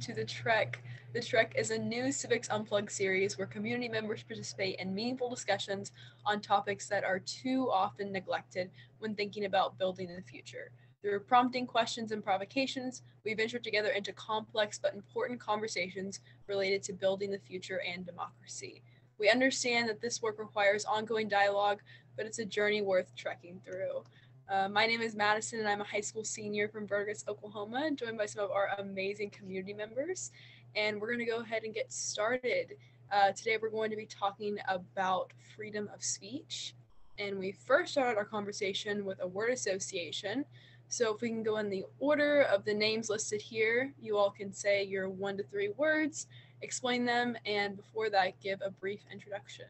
to the Trek. The Trek is a new Civics Unplugged series where community members participate in meaningful discussions on topics that are too often neglected when thinking about building the future. Through prompting questions and provocations, we venture together into complex but important conversations related to building the future and democracy. We understand that this work requires ongoing dialogue, but it's a journey worth trekking through. Uh, my name is Madison, and I'm a high school senior from Burgess, Oklahoma, joined by some of our amazing community members. And we're going to go ahead and get started. Uh, today, we're going to be talking about freedom of speech. And we first started our conversation with a word association. So, if we can go in the order of the names listed here, you all can say your one to three words, explain them, and before that, give a brief introduction.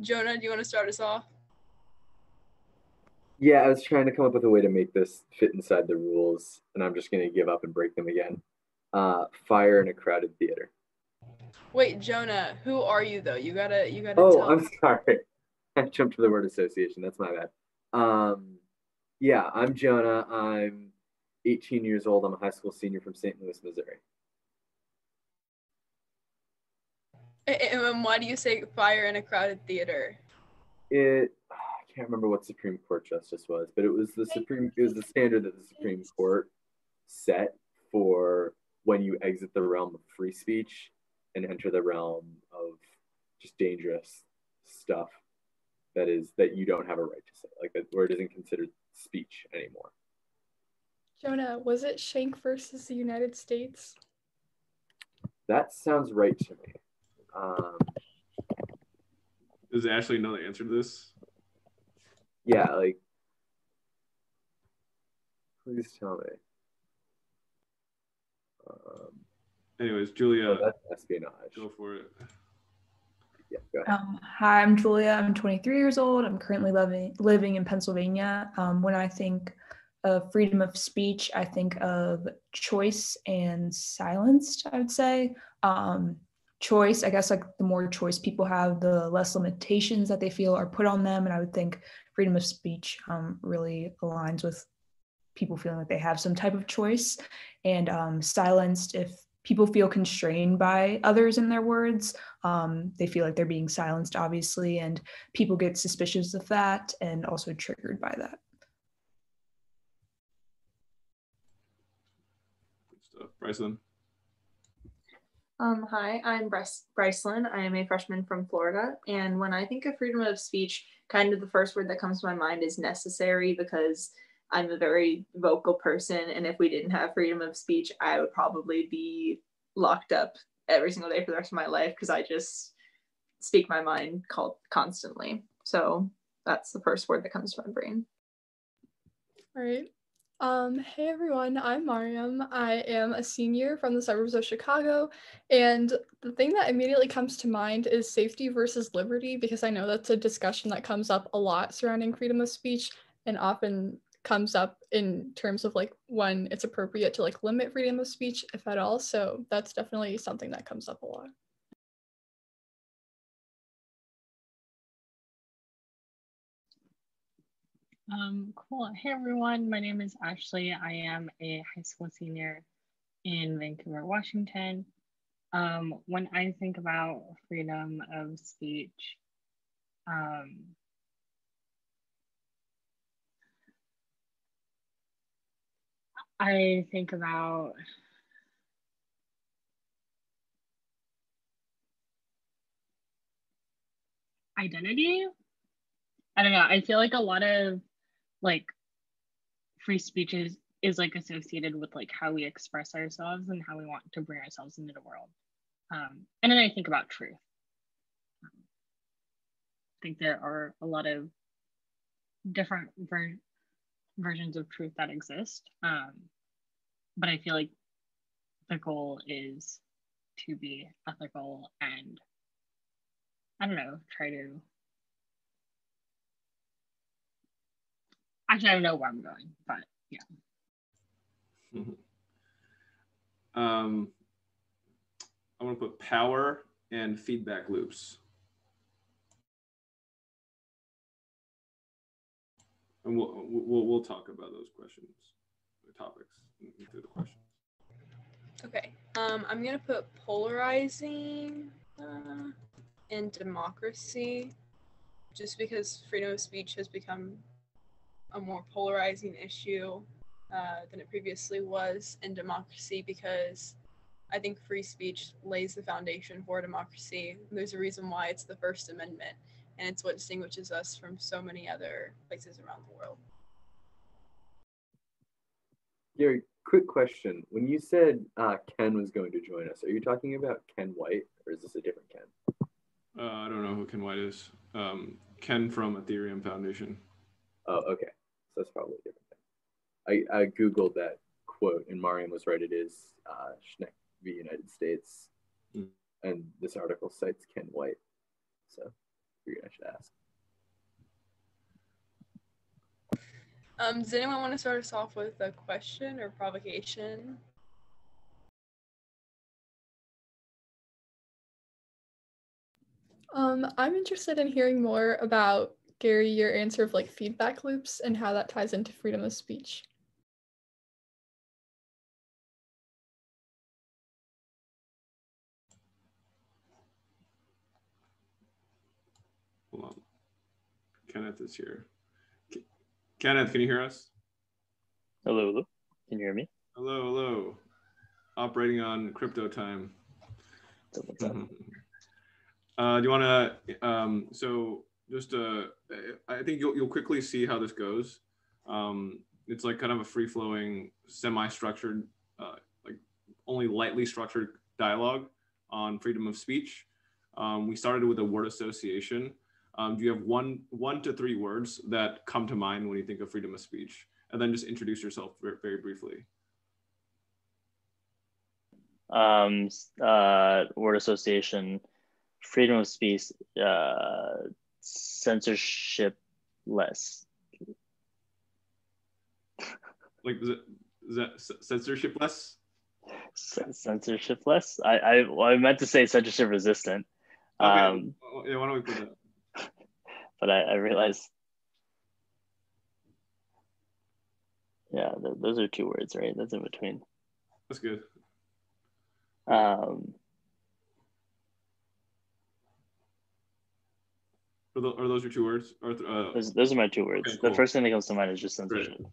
Jonah, do you want to start us off? Yeah, I was trying to come up with a way to make this fit inside the rules, and I'm just going to give up and break them again. Uh, fire in a crowded theater. Wait, Jonah, who are you though? You gotta, you gotta. Oh, tell I'm sorry. I jumped to the word association. That's my bad. Um, yeah, I'm Jonah. I'm 18 years old. I'm a high school senior from St. Louis, Missouri. And why do you say fire in a crowded theater? It I can't remember what Supreme Court justice was, but it was the Supreme it was the standard that the Supreme Court set for when you exit the realm of free speech and enter the realm of just dangerous stuff that is that you don't have a right to say, like that where it isn't considered speech anymore. Jonah, was it Schenck versus the United States? That sounds right to me. Um, Does Ashley know the answer to this? yeah, like please tell me. Um, Anyways, Julia, oh, that's espionage. go for it. Yeah. Um, hi, I'm Julia. I'm 23 years old. I'm currently living living in Pennsylvania. Um, when I think of freedom of speech, I think of choice and silenced. I would say um, choice. I guess like the more choice people have, the less limitations that they feel are put on them. And I would think freedom of speech um, really aligns with people feeling like they have some type of choice. And um, silenced if people feel constrained by others in their words um, they feel like they're being silenced obviously and people get suspicious of that and also triggered by that Good stuff. Bryson. Um, hi, I'm Bryce Brycelyn. I am a freshman from Florida. And when I think of freedom of speech, kind of the first word that comes to my mind is necessary because I'm a very vocal person. And if we didn't have freedom of speech, I would probably be locked up every single day for the rest of my life because I just speak my mind called constantly. So that's the first word that comes to my brain. All right. Um, hey everyone, I'm Maryam. I am a senior from the suburbs of Chicago. And the thing that immediately comes to mind is safety versus liberty, because I know that's a discussion that comes up a lot surrounding freedom of speech and often comes up in terms of like when it's appropriate to like limit freedom of speech, if at all. So that's definitely something that comes up a lot. Um, cool. Hey everyone, my name is Ashley. I am a high school senior in Vancouver, Washington. Um, when I think about freedom of speech, um, I think about identity. I don't know. I feel like a lot of like free speech is, is like associated with like how we express ourselves and how we want to bring ourselves into the world. Um, and then I think about truth. I think there are a lot of different ver- versions of truth that exist. Um, but I feel like the goal is to be ethical and I don't know, try to actually I don't know where I'm going, but yeah. Um, I want to put power and feedback loops. and we'll we'll we'll talk about those questions, the topics through the questions. Okay. Um, I'm gonna put polarizing uh, and democracy, just because freedom of speech has become a more polarizing issue uh, than it previously was, in democracy because I think free speech lays the foundation for democracy. There's a reason why it's the First Amendment, and it's what distinguishes us from so many other places around the world. Gary, quick question. When you said uh, Ken was going to join us, are you talking about Ken White or is this a different Ken? Uh, I don't know who Ken White is. Um, Ken from Ethereum Foundation. Oh, okay. So that's probably a different thing. I, I Googled that quote and Maryam was right. It is uh, Schenck v. United States. Mm. And this article cites Ken White. So I figured I should ask. Um, does anyone want to start us off with a question or provocation? Um, I'm interested in hearing more about Gary, your answer of like feedback loops and how that ties into freedom of speech. Hold on. Kenneth is here. K- Kenneth, can you hear us? Hello, hello. Can you hear me? Hello, hello. Operating on crypto time. What's up? Uh, do you want to? Um, so just uh, I think you'll you'll quickly see how this goes. Um, it's like kind of a free flowing, semi structured, uh, like only lightly structured dialogue on freedom of speech. Um, we started with a word association. Um, do you have one one to three words that come to mind when you think of freedom of speech? And then just introduce yourself very, very briefly. Um, uh, word association, freedom of speech, uh, censorship less. Like is, it, is that censorship less? Censorship less. I, I, well, I meant to say censorship resistant. Okay. Um, yeah, why don't we put that? but I, I realized, yeah, th- those are two words, right? That's in between. That's good. Um, Are, tho- are those your two words? Or uh, those, those are my two words. Okay, The first thing that comes to mind is just Great. censorship.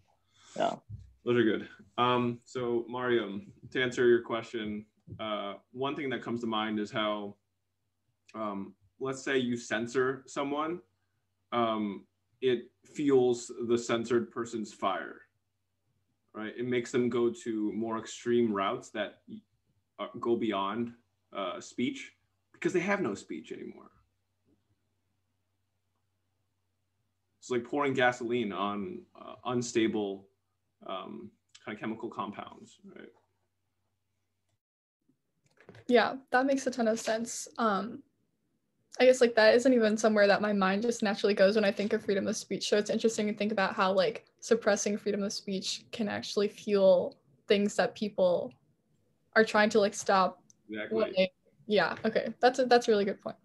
Yeah. Those are good. Um, so Maryam, to answer your question, uh, one thing that comes to mind is how, um, let's say you censor someone, um, it fuels the censored person's fire, right? It makes them go to more extreme routes that uh, go beyond uh, speech because they have no speech anymore. It's like pouring gasoline on uh, unstable um, kind of chemical compounds, right? Yeah, that makes a ton of sense. Um, I guess like that isn't even somewhere that my mind just naturally goes when I think of freedom of speech. So it's interesting to think about how like suppressing freedom of speech can actually fuel things that people are trying to like stop. Exactly. Yeah, okay, that's a that's a really good point.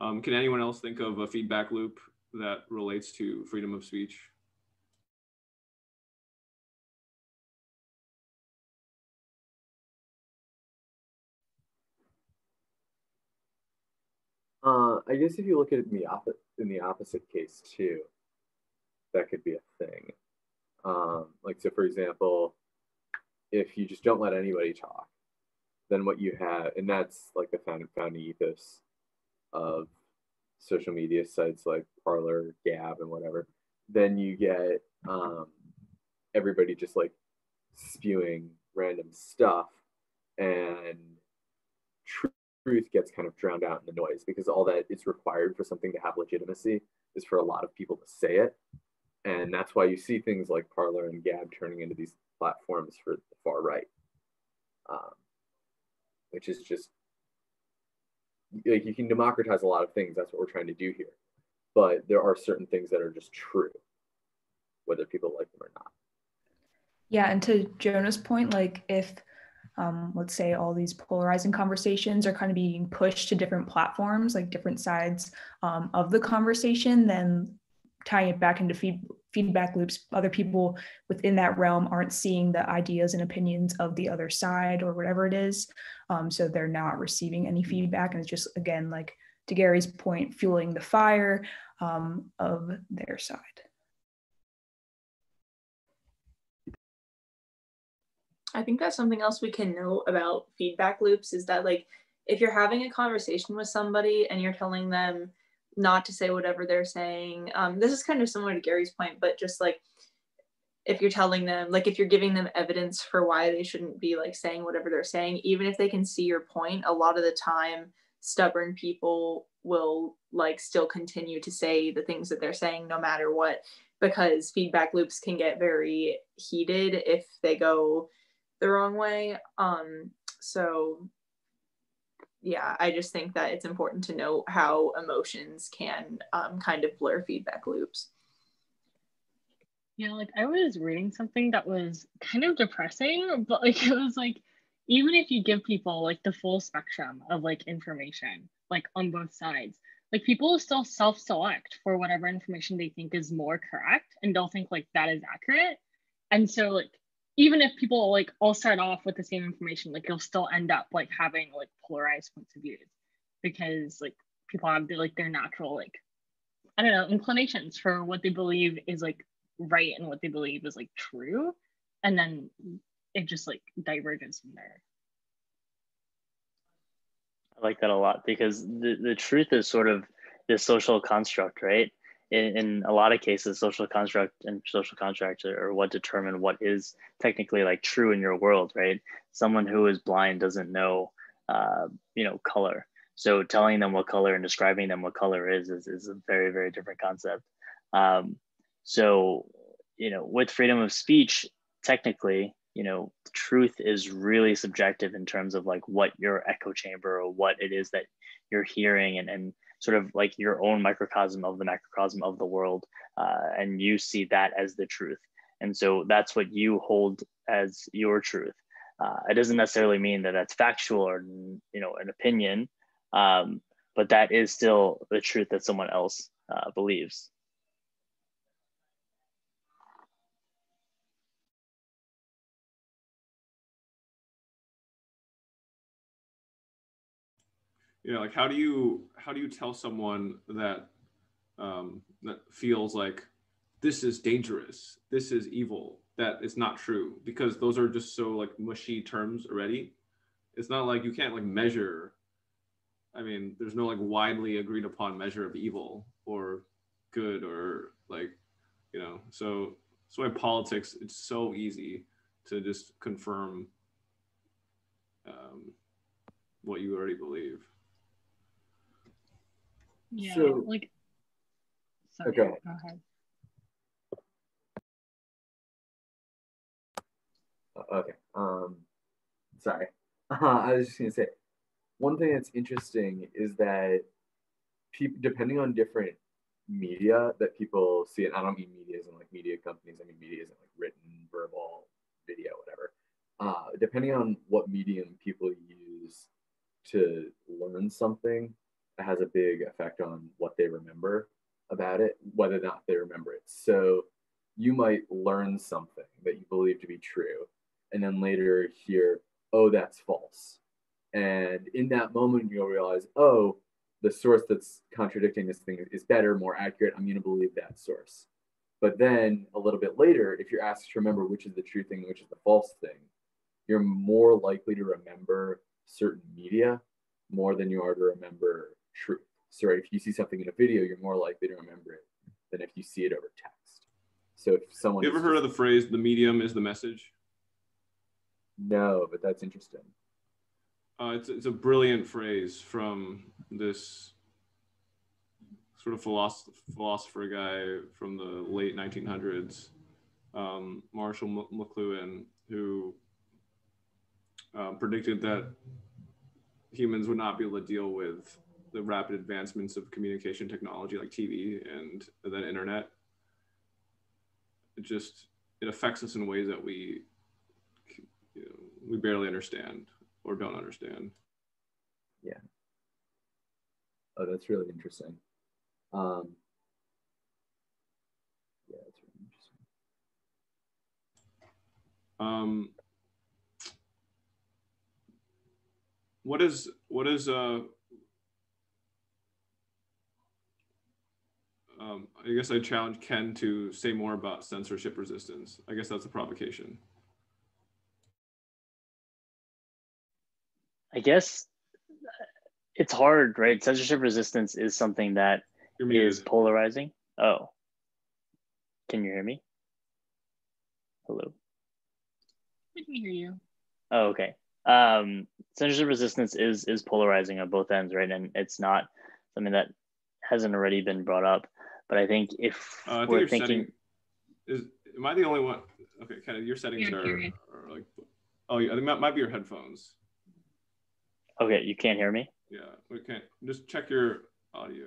Um, can anyone else think of a feedback loop that relates to freedom of speech? Uh, I guess if you look at it in the opposite in the opposite case too, that could be a thing. Um, like so, for example, if you just don't let anybody talk, then what you have, and that's like the founding founding ethos of social media sites like Parler, Gab, and whatever. Then you get um, everybody just like spewing random stuff, and tr- truth gets kind of drowned out in the noise because all that is required for something to have legitimacy is for a lot of people to say it. And that's why you see things like Parler and Gab turning into these platforms for the far right, um, which is just like you can democratize a lot of things. That's what we're trying to do here. But there are certain things that are just true, whether people like them or not. Yeah, and to Jonah's point, like if um, let's say all these polarizing conversations are kind of being pushed to different platforms, like different sides um, of the conversation, then tying it back into feed, feedback loops, other people within that realm aren't seeing the ideas and opinions of the other side or whatever it is. Um, so they're not receiving any feedback. And it's just, again, like to Gary's point, fueling the fire um, of their side. I think that's something else we can know about feedback loops is that like if you're having a conversation with somebody and you're telling them not to say whatever they're saying, um, this is kind of similar to Gary's point, but just like if you're telling them like if you're giving them evidence for why they shouldn't be like saying whatever they're saying, even if they can see your point, a lot of the time stubborn people will like still continue to say the things that they're saying no matter what because feedback loops can get very heated if they go the wrong way. Um, so yeah, I just think that it's important to know how emotions can um, kind of blur feedback loops. Yeah, like I was reading something that was kind of depressing, but like it was like even if you give people like the full spectrum of like information, like on both sides, like people still self-select for whatever information they think is more correct and they'll think like that is accurate. And so like even if people like all start off with the same information, like you'll still end up like having like polarized points of views because like people have the, like their natural like I don't know inclinations for what they believe is like right and what they believe is like true, and then it just like diverges from there. I like that a lot because the, the truth is sort of this social construct, right? In, in a lot of cases, social construct and social contracts are, are what determine what is technically like true in your world, right? Someone who is blind doesn't know, uh, you know, color. So telling them what color and describing them what color is is, is a very very different concept. Um, so you know, with freedom of speech, technically, you know, truth is really subjective in terms of like what your echo chamber or what it is that you're hearing and and sort of like your own microcosm of the macrocosm of the world, uh, and you see that as the truth. And so that's what you hold as your truth. Uh, it doesn't necessarily mean that that's factual or you know an opinion, um, but that is still the truth that someone else uh, believes. You know like how do you how do you tell someone that um, that feels like this is dangerous this is evil that it's not true? Because those are just so like mushy terms already. It's not like you can't like measure i mean there's no like widely agreed upon measure of evil or good or like you know so so in politics it's so easy to just confirm um, what you already believe yeah, so, like. Sorry, okay. Go ahead. Okay. Um, sorry. Uh, I was just gonna say, one thing that's interesting is that people, depending on different media that people see it, I don't mean media as in like media companies. I mean media as in like written, verbal, video, whatever. Uh, depending on what medium people use to learn something, has a big effect on what they remember about it, whether or not they remember it. So you might learn something that you believe to be true, and then later hear, oh, that's false. And in that moment, you'll realize, oh, the source that's contradicting this thing is better, more accurate. I'm going to believe that source. But then a little bit later, if you're asked to remember which is the true thing, which is the false thing, you're more likely to remember certain media more than you are to remember truth. Sorry, if you see something in a video, you're more likely to remember it than if you see it over text. So if someone you ever heard of the phrase "the medium is the message"? No, but that's interesting. Uh, it's it's a brilliant phrase from this sort of philosopher, philosopher guy from the late 1900s, um, Marshall McLuhan, who uh, predicted that humans would not be able to deal with the rapid advancements of communication technology like TV and then internet. It just it affects us in ways that we you know, we barely understand or don't understand. Yeah. Oh, that's really interesting. Um, yeah, that's really interesting. Um, what is what is uh um, I guess I challenge Ken to say more about censorship resistance. I guess that's a provocation. I guess it's hard, right? Censorship resistance is something that You're muted. is polarizing. Oh, can you hear me? Hello. We can hear you. Oh, okay. Um, censorship resistance is is polarizing on both ends, right? And it's not something that hasn't already been brought up. But I think if Uh, I think we're thinking, setting is. Am I the only one? Okay, kind of your settings Yeah, are, are like. Oh, I think that might be your headphones. okay, you can't hear me. Yeah, we can't. Just check your audio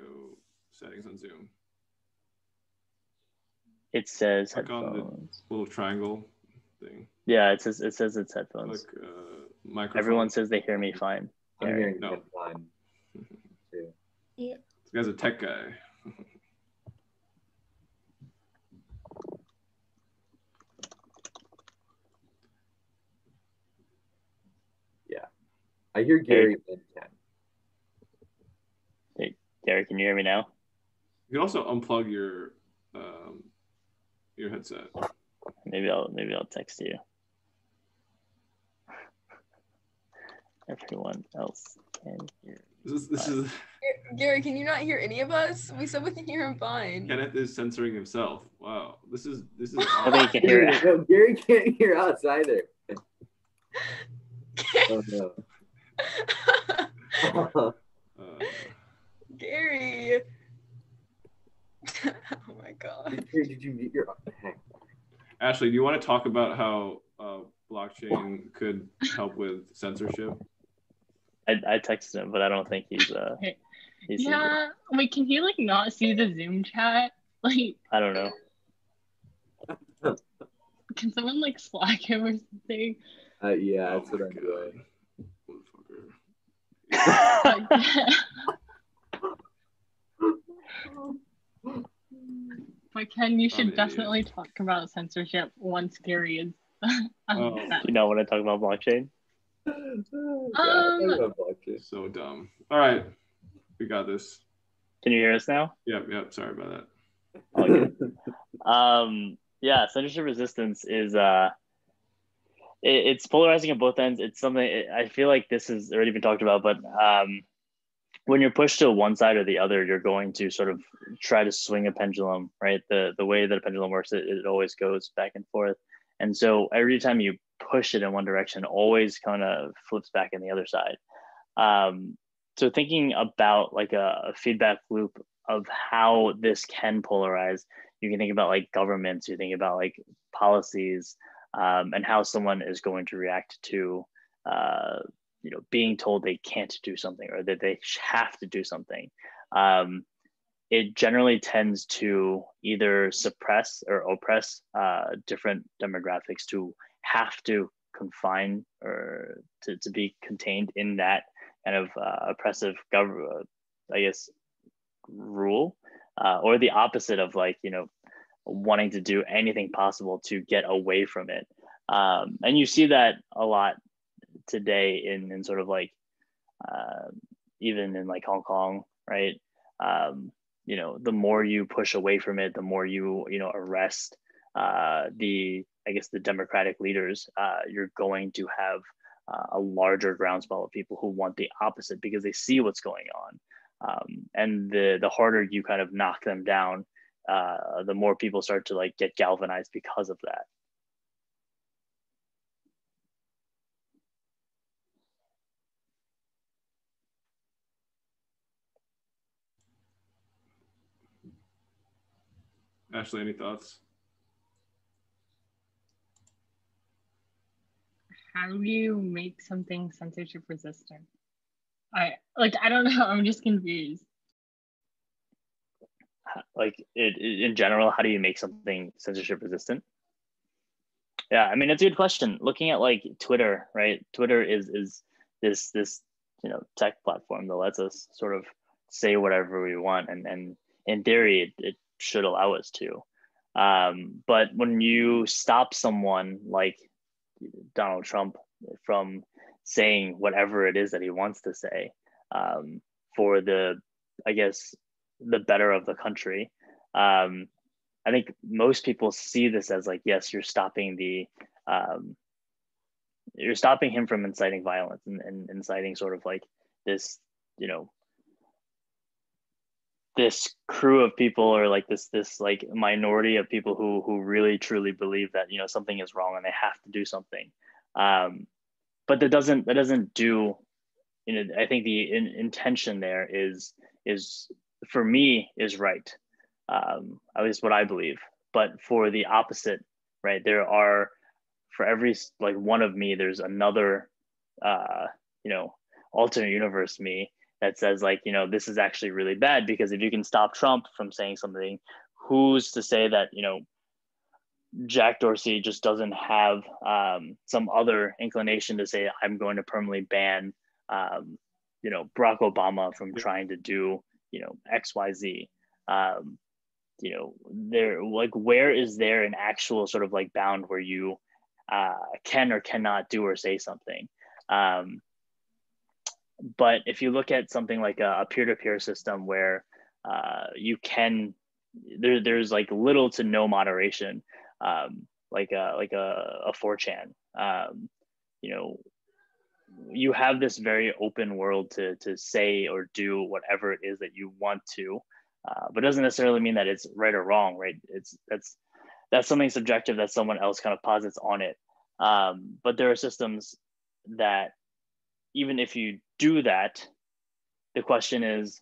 settings on Zoom. It says Click on the- headphones. Little triangle thing, Yeah, it says it says it's headphones. like uh, microphone. Everyone says they hear me fine. I'm hearing No. no. fine. too. Yeah. This guy's a tech guy. I hear Gary and Ken. Gary, can you hear me now? You can also unplug your um, your headset. Maybe I'll maybe I'll text you. Everyone else can hear. This is this is Gary, can you not hear any of us? We said we can hear him fine. Kenneth is censoring himself. Wow, this is this is. I think you can hear it. No, Gary can't hear us either. Oh no. Uh, Gary. oh my god. Gary, did you mute your? Ashley, do you want to talk about how uh, blockchain could help with censorship? I, I texted him, but I don't think he's uh he's seen it. Yeah. Wait, can he like not see the Zoom chat? Like, I don't know. can someone like Slack him or something? Uh, yeah, Oh that's what I'm God. doing. Motherfucker. but Ken, you I'm should an definitely talk about censorship once Gary is. Oh. you know when I talk about blockchain? Oh, Um, I love blockchain. So dumb. All right, we got this. Can you hear us now? Yep, yep. Sorry about that. All good. um yeah censorship resistance is uh it, it's polarizing at both ends. It's something i feel like this has already been talked about but um when you're pushed to one side or the other you're going to sort of try to swing a pendulum right? The the way that a pendulum works it, it always goes back and forth. And so every time you push it in one direction always kind of flips back in the other side. Um so thinking about like a, a feedback loop of how this can polarize you can think about like governments you think about like policies um, and how someone is going to react to uh, you know being told they can't do something or that they have to do something. Um, it generally tends to either suppress or oppress uh, different demographics to have to confine or to, to be contained in that kind of uh, oppressive government i guess rule uh, or the opposite of like you know wanting to do anything possible to get away from it. Um, and you see that a lot today in, in sort of like uh, even in like hong kong right? Um, you know the more you push away from it the more you you know arrest uh, the i guess the democratic leaders uh, you're going to have uh, a larger groundswell of people who want the opposite because they see what's going on. Um, and the the harder you kind of knock them down uh, the more people start to like get galvanized because of that Ashley, any thoughts? How do you make something censorship resistant? I like I don't know. I'm just confused. Like it, it- in general how do you make something censorship resistant Yeah, I mean it's a good question. Looking at like Twitter, right? Twitter is is this this you know tech platform that lets us sort of say whatever we want, and and in theory it, it should allow us to. Um, but when you stop someone like Donald Trump from saying whatever it is that he wants to say um, for the, I guess, the better of the country, um, I think most people see this as like, yes, you're stopping the, um, you're stopping him from inciting violence and, and inciting sort of like this, you know, this crew of people or like this this like minority of people who who really truly believe that you know something is wrong and they have to do something. Um but that doesn't that doesn't do you know i think the in, intention there is is for me is right um at least what i believe but for the opposite right there are for every like one of me there's another uh you know alternate universe me that says like you know this is actually really bad because if you can stop trump from saying something who's to say that you know jack dorsey just doesn't have um, some other inclination to say i'm going to permanently ban um, you know barack obama from trying to do you know xyz um, you know there like where is there an actual sort of like bound where you uh, can or cannot do or say something? Um, but if you look at something like a, a peer-to-peer system where uh, you can there, there's like little to no moderation um, like a like a, a 4chan um, you know you have this very open world to to say or do whatever it is that you want to uh, but doesn't necessarily mean that it's right or wrong right it's that's that's something subjective that someone else kind of posits on it um, but there are systems that even if you do that, the question is,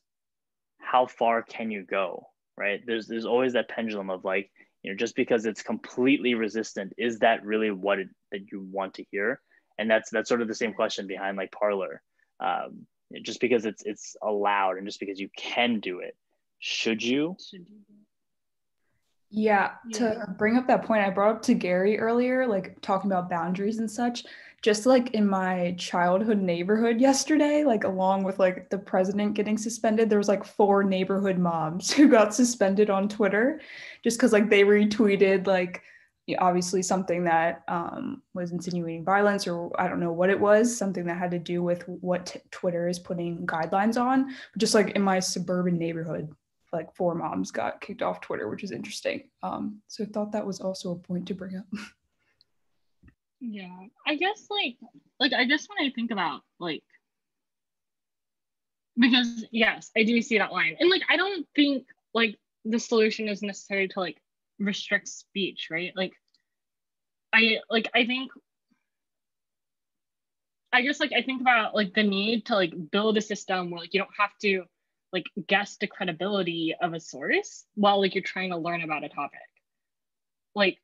how far can you go? Right? There's there's always that pendulum of like, you know, just because it's completely resistant, is that really what it, that you want to hear? And that's that's sort of the same question behind like Parler Um, just because it's it's allowed and just because you can do it, should you? Should you? Yeah, to bring up that point I brought up to Gary earlier, like talking about boundaries and such just like in my childhood neighborhood yesterday, like along with like the president getting suspended, there was like four neighborhood moms who got suspended on Twitter just because like they retweeted like obviously something that um, was insinuating violence or I don't know what it was, something that had to do with what t- Twitter is putting guidelines on. Just like in my suburban neighborhood, like four moms got kicked off Twitter, which is interesting. Um, so I thought that was also a point to bring up. Yeah, I guess like like I guess when I think about like because yes, I do see that line. And like I don't think like the solution is necessary to like restrict speech, right? Like I like I think I guess like I think about like the need to like build a system where like you don't have to like guess the credibility of a source while like you're trying to learn about a topic. Like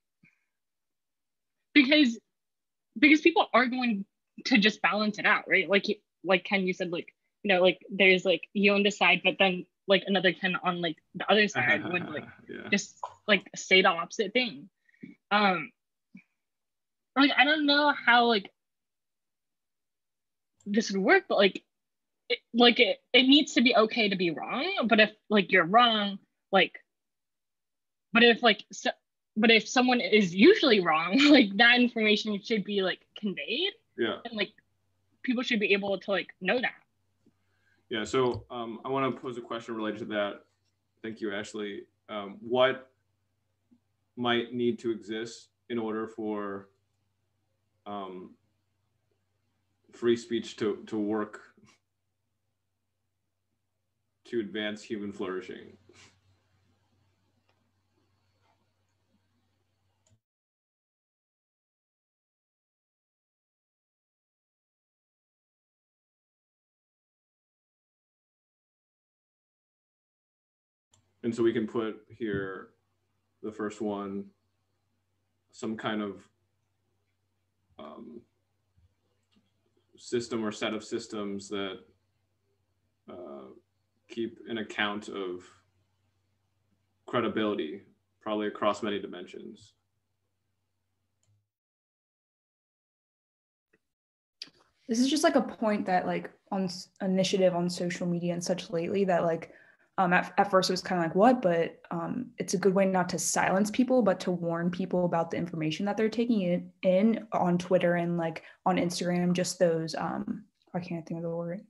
because because people are going to just balance it out, right? Like like Ken, you said like you know like there's like you on this side, but then like another Ken on like the other side would like yeah. just like say the opposite thing. Um, like I don't know how like this would work, but like it, like it, it needs to be okay to be wrong. But if like you're wrong, like but if like so, but if someone is usually wrong like that information should be like conveyed. Yeah. And like people should be able to like know that. Yeah so um, i want to pose a question related to that. Thank you ashley. Um, what might need to exist in order for um, free speech to, to work to advance human flourishing. And so we can put here the first one, some kind of um, system or set of systems that uh, keep an account of credibility, probably across many dimensions. This is just like a point that like on initiative on social media and such lately that like um, at, at first it was kind of like what? But um, it's a good way not to silence people but to warn people about the information that they're taking in, in on twitter and like on instagram just those um, i can't think of the word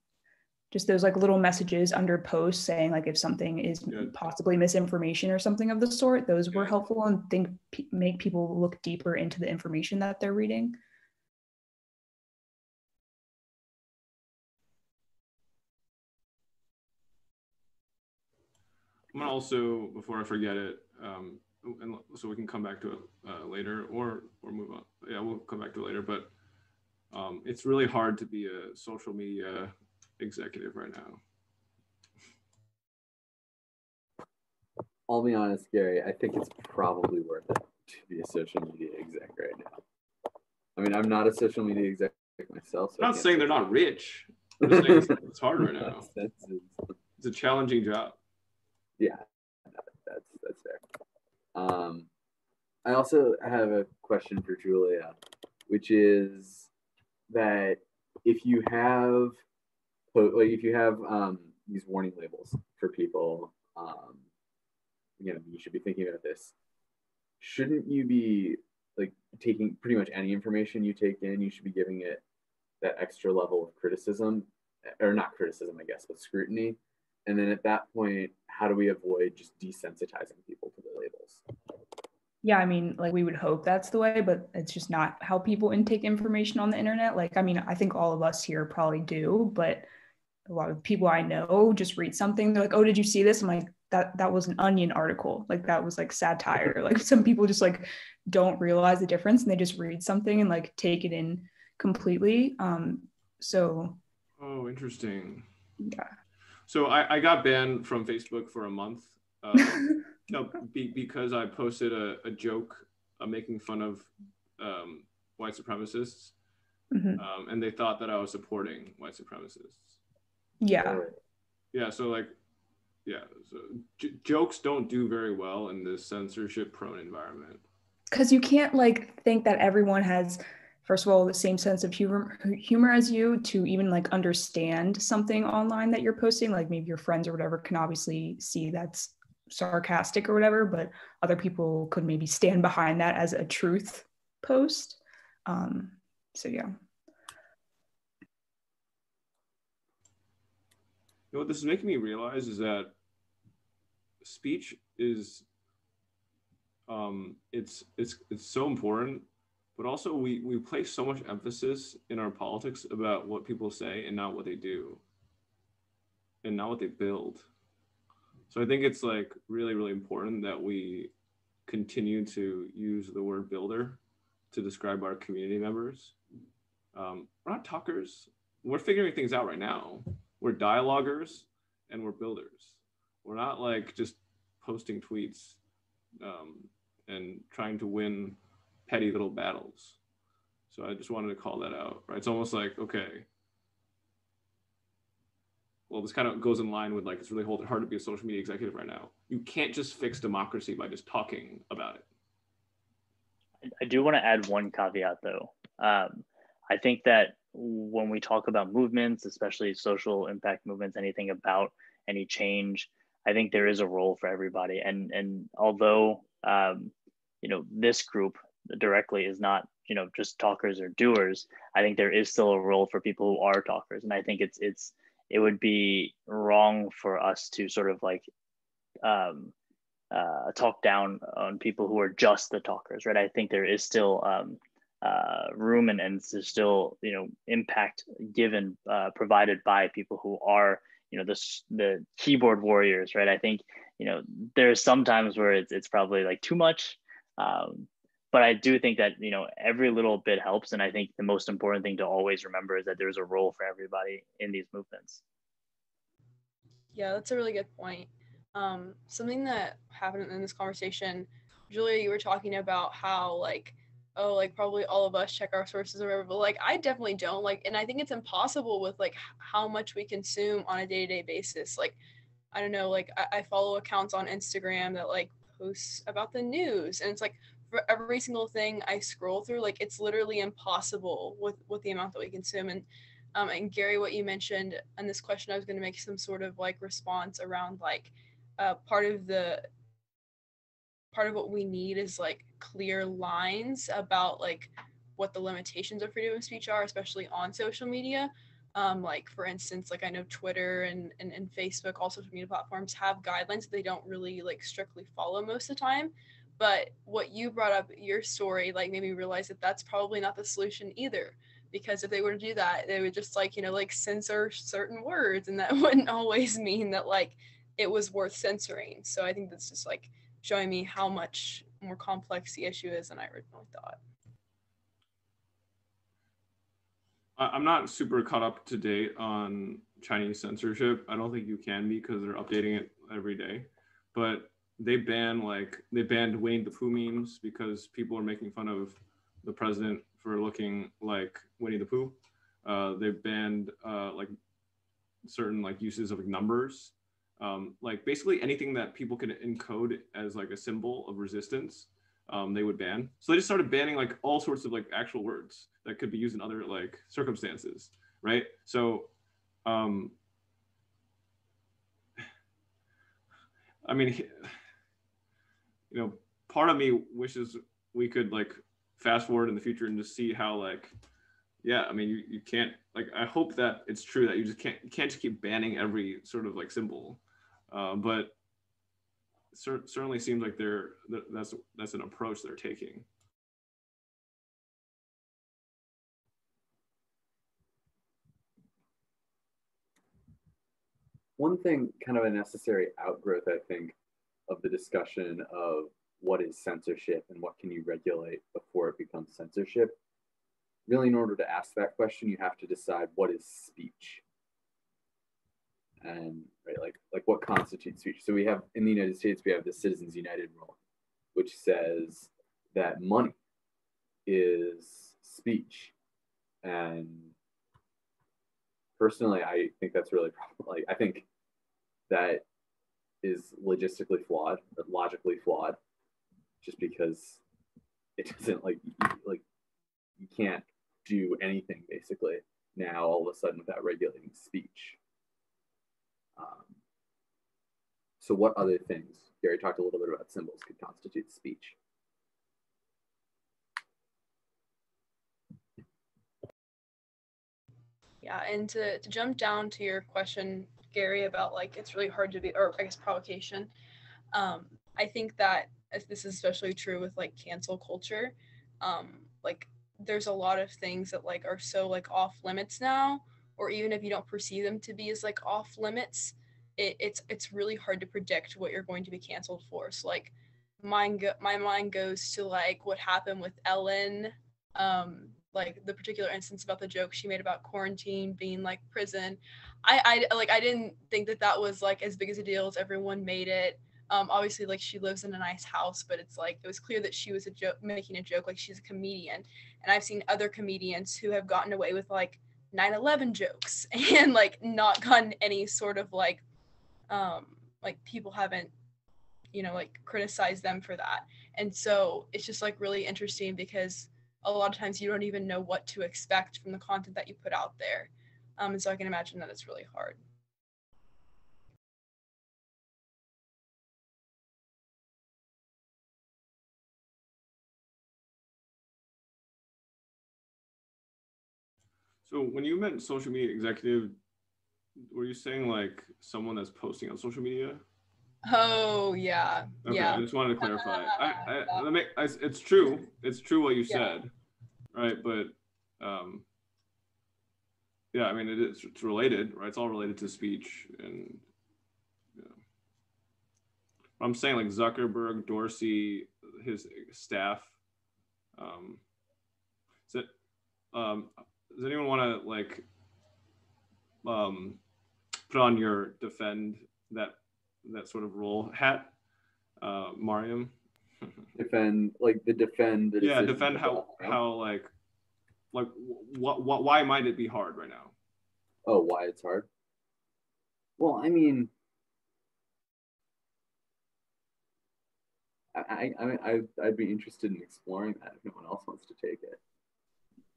just those like little messages under posts saying like if something is possibly misinformation or something of the sort those were helpful and think make people look deeper into the information that they're reading I'm gonna also, before I forget it, um, and so we can come back to it uh, later, or or move on. Yeah, we'll come back to it later. But um, it's really hard to be a social media executive right now. I'll be honest, Gary. I think it's probably worth it to be a social media exec right now. I mean, I'm not a social media exec myself. So I'm not saying they're not rich. I'm just saying it's, it's hard right now. It's a challenging job. Yeah, that's that's fair. Um, I also have a question for Julia, which is that if you have, like if you have um, these warning labels for people, um, you know, you should be thinking about this. Shouldn't you be like taking pretty much any information you take in? You should be giving it that extra level of criticism, or not criticism, I guess, but scrutiny. And then at that point, how do we avoid just desensitizing people to the labels? yeah i mean like we would hope that's the way but it's just not how people intake information on the internet. Like i mean i think all of us here probably do but a lot of people i know just read something they're like oh did you see this? I'm like that that was an onion article. Like that was like satire. Like some people just like don't realize the difference and they just read something and like take it in completely. Um so Oh, interesting. yeah So I, I got banned from Facebook for a month. Uh, no, be, because I posted a, a joke uh, making fun of um, white supremacists, Mhm. um, and they thought that I was supporting white supremacists. yeah Yeah, so like, yeah, so j- jokes don't do very well in this censorship-prone environment. because you can't like think that everyone has first of all the same sense of humor humor as you to even like understand something online that you're posting like maybe your friends or whatever can obviously see that's sarcastic or whatever but other people could maybe stand behind that as a truth post. Um so yeah. You know what this is making me realize is that speech is um it's it's it's so important but also we we place so much emphasis in our politics about what people say and not what they do and not what they build. So i think it's like really really important that we continue to use the word builder to describe our community members. Um, we're not talkers. We're figuring things out right now. We're dialoguers and we're builders. We're not like just posting tweets um, and trying to win petty little battles. So I just wanted to call that out. Right? It's almost like okay. Well, this kind of goes in line with like it's really hard to be a social media executive right now. You can't just fix democracy by just talking about it. I do want to add one caveat though. Um, I think that when we talk about movements, especially social impact movements, anything about any change, I think there is a role for everybody. And and although um, you know this group directly is not you know just talkers or doers, I think there is still a role for people who are talkers. And I think it's it's it would be wrong for us to sort of like um, uh, talk down on people who are just the talkers, right? I think there is still um, uh, room and, and there's still, you know, impact given, uh, provided by people who are, you know, the, the keyboard warriors, right? I think, you know, there's some times where it's, it's probably like too much. Um, but I do think that, you know, every little bit helps. And I think the most important thing to always remember is that there's a role for everybody in these movements. Yeah, that's a really good point. Um, something that happened in this conversation, Julia, you were talking about how like, oh, like probably all of us check our sources or whatever, but like I definitely don't. Like, and I think it's impossible with like how much we consume on a day-to-day basis. Like, I don't know, like I, I follow accounts on Instagram that like posts about the news and it's like for every single thing i scroll through like it's literally impossible with with the amount that we consume. And um, and gary what you mentioned on this question i was going to make some sort of like response around like uh, part of the part of what we need is like clear lines about like what the limitations of freedom of speech are especially on social media. Um, like for instance like i know twitter and, and, and facebook all social media platforms have guidelines that they don't really like strictly follow most of the time but what you brought up your story like made me realize that that's probably not the solution either because if they were to do that they would just like you know like censor certain words and that wouldn't always mean that like it was worth censoring so i think that's just like showing me how much more complex the issue is than i originally thought I'm not super caught up to date on Chinese censorship. I don't think you can be because they're updating it every day. But they ban like they banned Winnie the Pooh memes because people are making fun of the president for looking like Winnie the Pooh. Uh, they banned uh, like certain like uses of like, numbers, um, like basically anything that people can encode as like a symbol of resistance um, they would ban. So they just started banning like all sorts of like actual words that could be used in other like circumstances, right? So, um, I mean, you know, part of me wishes we could like fast forward in the future and just see how like, yeah, I mean, you, you can't like. I hope that it's true that you just can't you can't just keep banning every sort of like symbol, uh, but cer- certainly seems like they're that's that's an approach they're taking. One thing, kind of a necessary outgrowth, I think, of the discussion of what is censorship and what can you regulate before it becomes censorship. Really, in order to ask that question, you have to decide what is speech. And right like like what constitutes speech? So we have in the united states we have the citizens united rule which says that money is speech. And personally i think that's really like i think that is logistically flawed but logically flawed just because it doesn't like like you can't do anything basically now all of a sudden without regulating speech um, so what other things? Gary talked a little bit about symbols could constitute speech. Yeah, and to, to jump down to your question, Gary, about like it's really hard to be, or I guess provocation. Um, I think that this is especially true with like cancel culture. Um, like there's a lot of things that like are so like off limits now or even if you don't perceive them to be as like off limits it, it's it's really hard to predict what you're going to be canceled for so like mine go- my mind goes to like what happened with ellen um like the particular instance about the joke she made about quarantine being like prison. I i like i didn't think that that was like as big as a deal as everyone made it. Um obviously like she lives in a nice house but it's like it was clear that she was a joke making a joke like she's a comedian. And i've seen other comedians who have gotten away with like 9-11 jokes and like not gotten any sort of like um like people haven't you know like criticized them for that. And so it's just like really interesting because a lot of times you don't even know what to expect from the content that you put out there um, and so i can imagine that it's really hard So when you meant social media executive, were you saying like someone that's posting on social media? Oh yeah, okay, yeah. I just wanted to clarify. I, I, I, it's true. It's true what you yeah. said, right? But um, yeah, I mean it is it's related, right? It's all related to speech and. Yeah. I'm saying like Zuckerberg, Dorsey, his staff. Um, so, um, does anyone want to like um, put on your defend that that sort of role hat, uh, Maryam? Defend like the defend. The yeah, defend how how like like what what why might it be hard right now? Oh, why it's hard? Well, I mean, I, I, I, I'd be interested in exploring that if no one else wants to take it.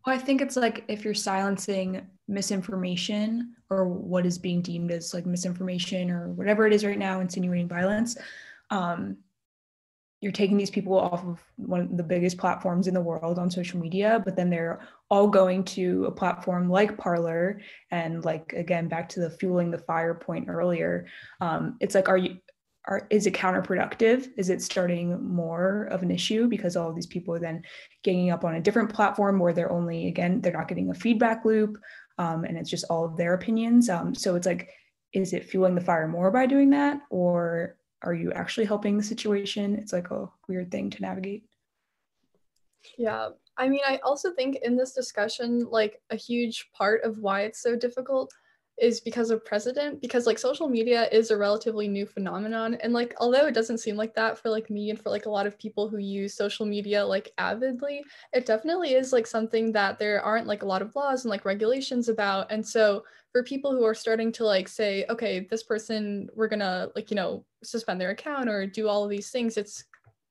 Well, I think it's like if you're silencing misinformation or what is being deemed as like misinformation or whatever it is right now, insinuating violence, um, you're taking these people off of one of the biggest platforms in the world on social media, but then they're all going to a platform like Parler and like again back to the fueling the fire point earlier. Um, it's like, are you are is it counterproductive? Is it starting more of an issue because all of these people are then ganging up on a different platform where they're only again they're not getting a feedback loop, um, and it's just all of their opinions. Um, so it's like, is it fueling the fire more by doing that, or are you actually helping the situation? It's like a weird thing to navigate. Yeah, I mean, I also think in this discussion, like a huge part of why it's so difficult is because of precedent because like social media is a relatively new phenomenon and like although it doesn't seem like that for like me and for like a lot of people who use social media like avidly it definitely is like something that there aren't like a lot of laws and like regulations about and so for people who are starting to like say okay this person we're gonna like you know suspend their account or do all of these things it's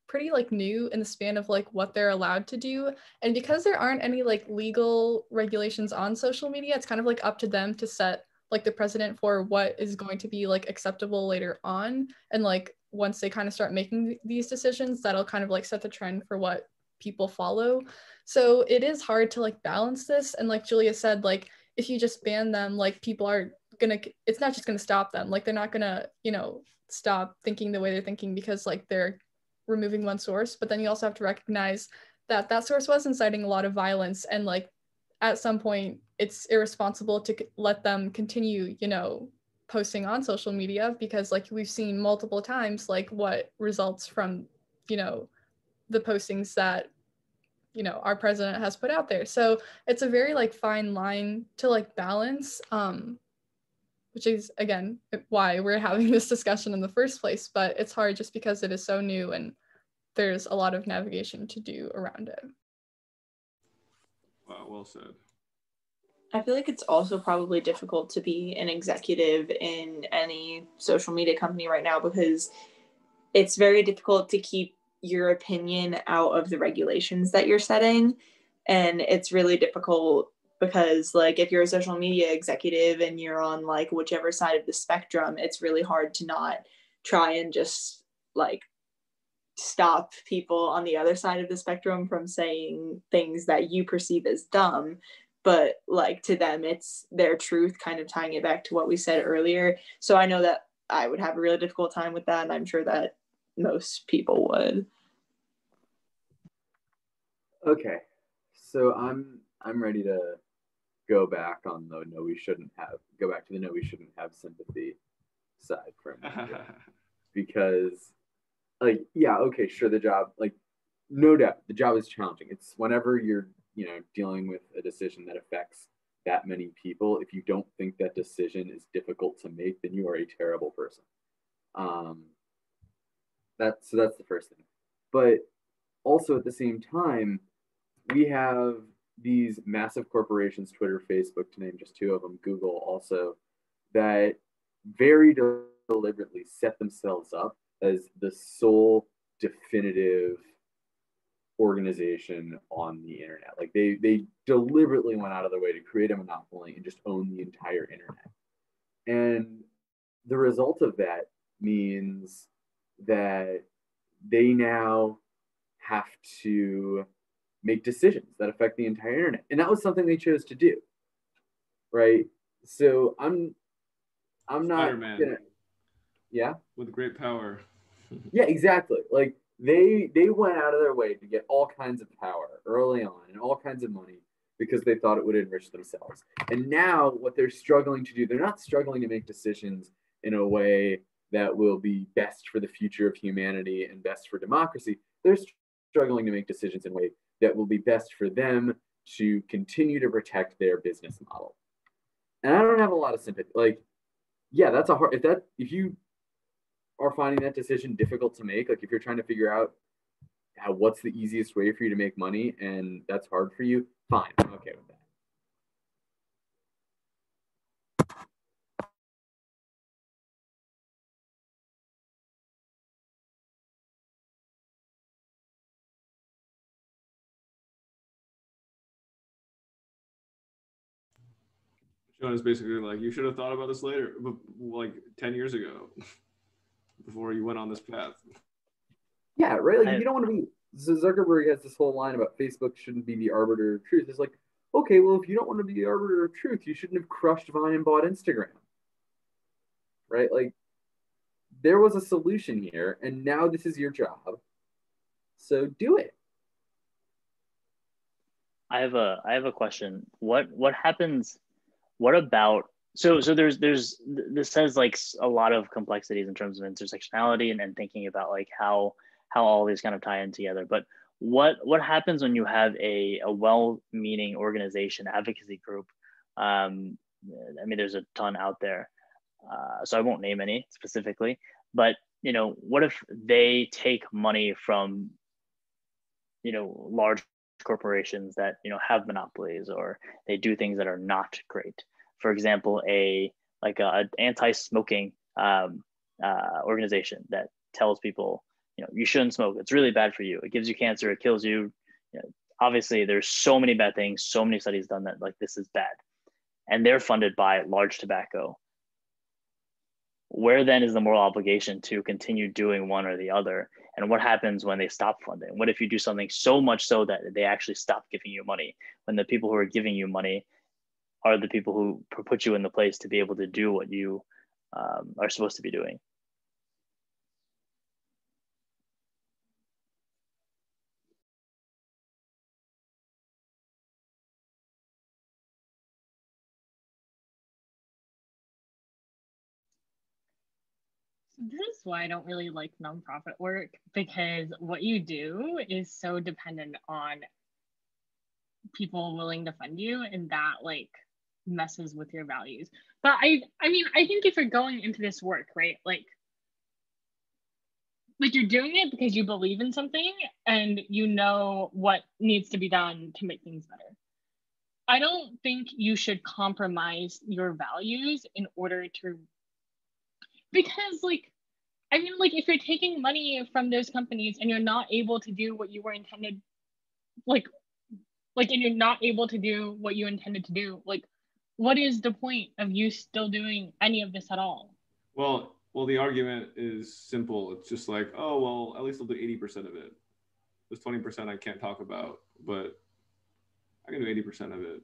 pretty like new in the span of like what they're allowed to do. And because there aren't any like legal regulations on social media it's kind of like up to them to set like the precedent for what is going to be like acceptable later on. And like once they kind of start making these decisions that'll kind of like set the trend for what people follow. So it is hard to like balance this. And like julia said like if you just ban them like people are gonna it's not just gonna stop them. Like they're not gonna you know stop thinking the way they're thinking because like they're removing one source. But then you also have to recognize that that source was inciting a lot of violence. And like at some point it's irresponsible to let them continue you know posting on social media because like we've seen multiple times like what results from you know the postings that you know our president has put out there. So it's a very like fine line to like balance um which is again why we're having this discussion in the first place. But it's hard just because it is so new and there's a lot of navigation to do around it. Wow, well said. I feel like it's also probably difficult to be an executive in any social media company right now because it's very difficult to keep your opinion out of the regulations that you're setting. And it's really difficult because, like, if you're a social media executive and you're on like whichever side of the spectrum, it's really hard to not try and just like stop people on the other side of the spectrum from saying things that you perceive as dumb but like to them it's their truth kind of tying it back to what we said earlier so i know that i would have a really difficult time with that and i'm sure that most people would. Okay so i'm i'm ready to go back on the no we shouldn't have go back to the no we shouldn't have sympathy side for a minute. Because like yeah okay sure the job like no doubt the job is challenging. It's whenever you're you know dealing with a decision that affects that many people if you don't think that decision is difficult to make then you are a terrible person. Um that's so that's the first thing but also at the same time we have these massive corporations twitter facebook to name just two of them google also that very deliberately set themselves up as the sole definitive organization on the internet. Like they they deliberately went out of their way to create a monopoly and just own the entire internet. And the result of that means that they now have to make decisions that affect the entire internet. And that was something they chose to do. Right? So I'm I'm not gonna, yeah With great power. yeah exactly like they they went out of their way to get all kinds of power early on and all kinds of money because they thought it would enrich themselves and now what they're struggling to do they're not struggling to make decisions in a way that will be best for the future of humanity and best for democracy they're struggling to make decisions in a way that will be best for them to continue to protect their business model and i don't have a lot of sympathy like yeah that's a hard if that if you are finding that decision difficult to make, like if you're trying to figure out how what's the easiest way for you to make money and that's hard for you, fine. I'm okay with that. John is basically like, you should have thought about this later, but like 10 years ago, before you went on this path. Yeah, right. Like I- you don't want to be. So Zuckerberg has this whole line about Facebook shouldn't be the arbiter of truth. It's like, okay, well, if you don't want to be the arbiter of truth, you shouldn't have crushed Vine and bought Instagram. Right? Like, there was a solution here, and now this is your job. So do it. I have a I have a question. What what happens? What about so so there's there's this has like a lot of complexities in terms of intersectionality and, and thinking about like how how all these kind of tie in together. But what what happens when you have a, a well-meaning organization advocacy group? Um, I mean, there's a ton out there, uh, so I won't name any specifically. But you know, what if they take money from you know large corporations that you know have monopolies or they do things that are not great. For example a like a, a anti-smoking um, uh, organization that tells people you know you shouldn't smoke. It's really bad for you. It gives you cancer. It kills you, you know, obviously there's so many bad things so many studies done that like this is bad. And they're funded by large tobacco. Where then is the moral obligation to continue doing one or the other and what happens when they stop funding? What if you do something so much so that they actually stop giving you money? When the people who are giving you money are the people who put you in the place to be able to do what you um, are supposed to be doing This is why I don't really like nonprofit work because what you do is so dependent on people willing to fund you and that like messes with your values. But I I mean I think if you're going into this work, right? Like like you're doing it because you believe in something and you know what needs to be done to make things better. I don't think you should compromise your values in order to because like i mean like if you're taking money from those companies and you're not able to do what you were intended like like and you're not able to do what you intended to do like what is the point of you still doing any of this at all Well, well, the argument is simple. It's just like, oh, well, at least I'll do 80% of it. There's 20% I can't talk about, but I can do 80% of it.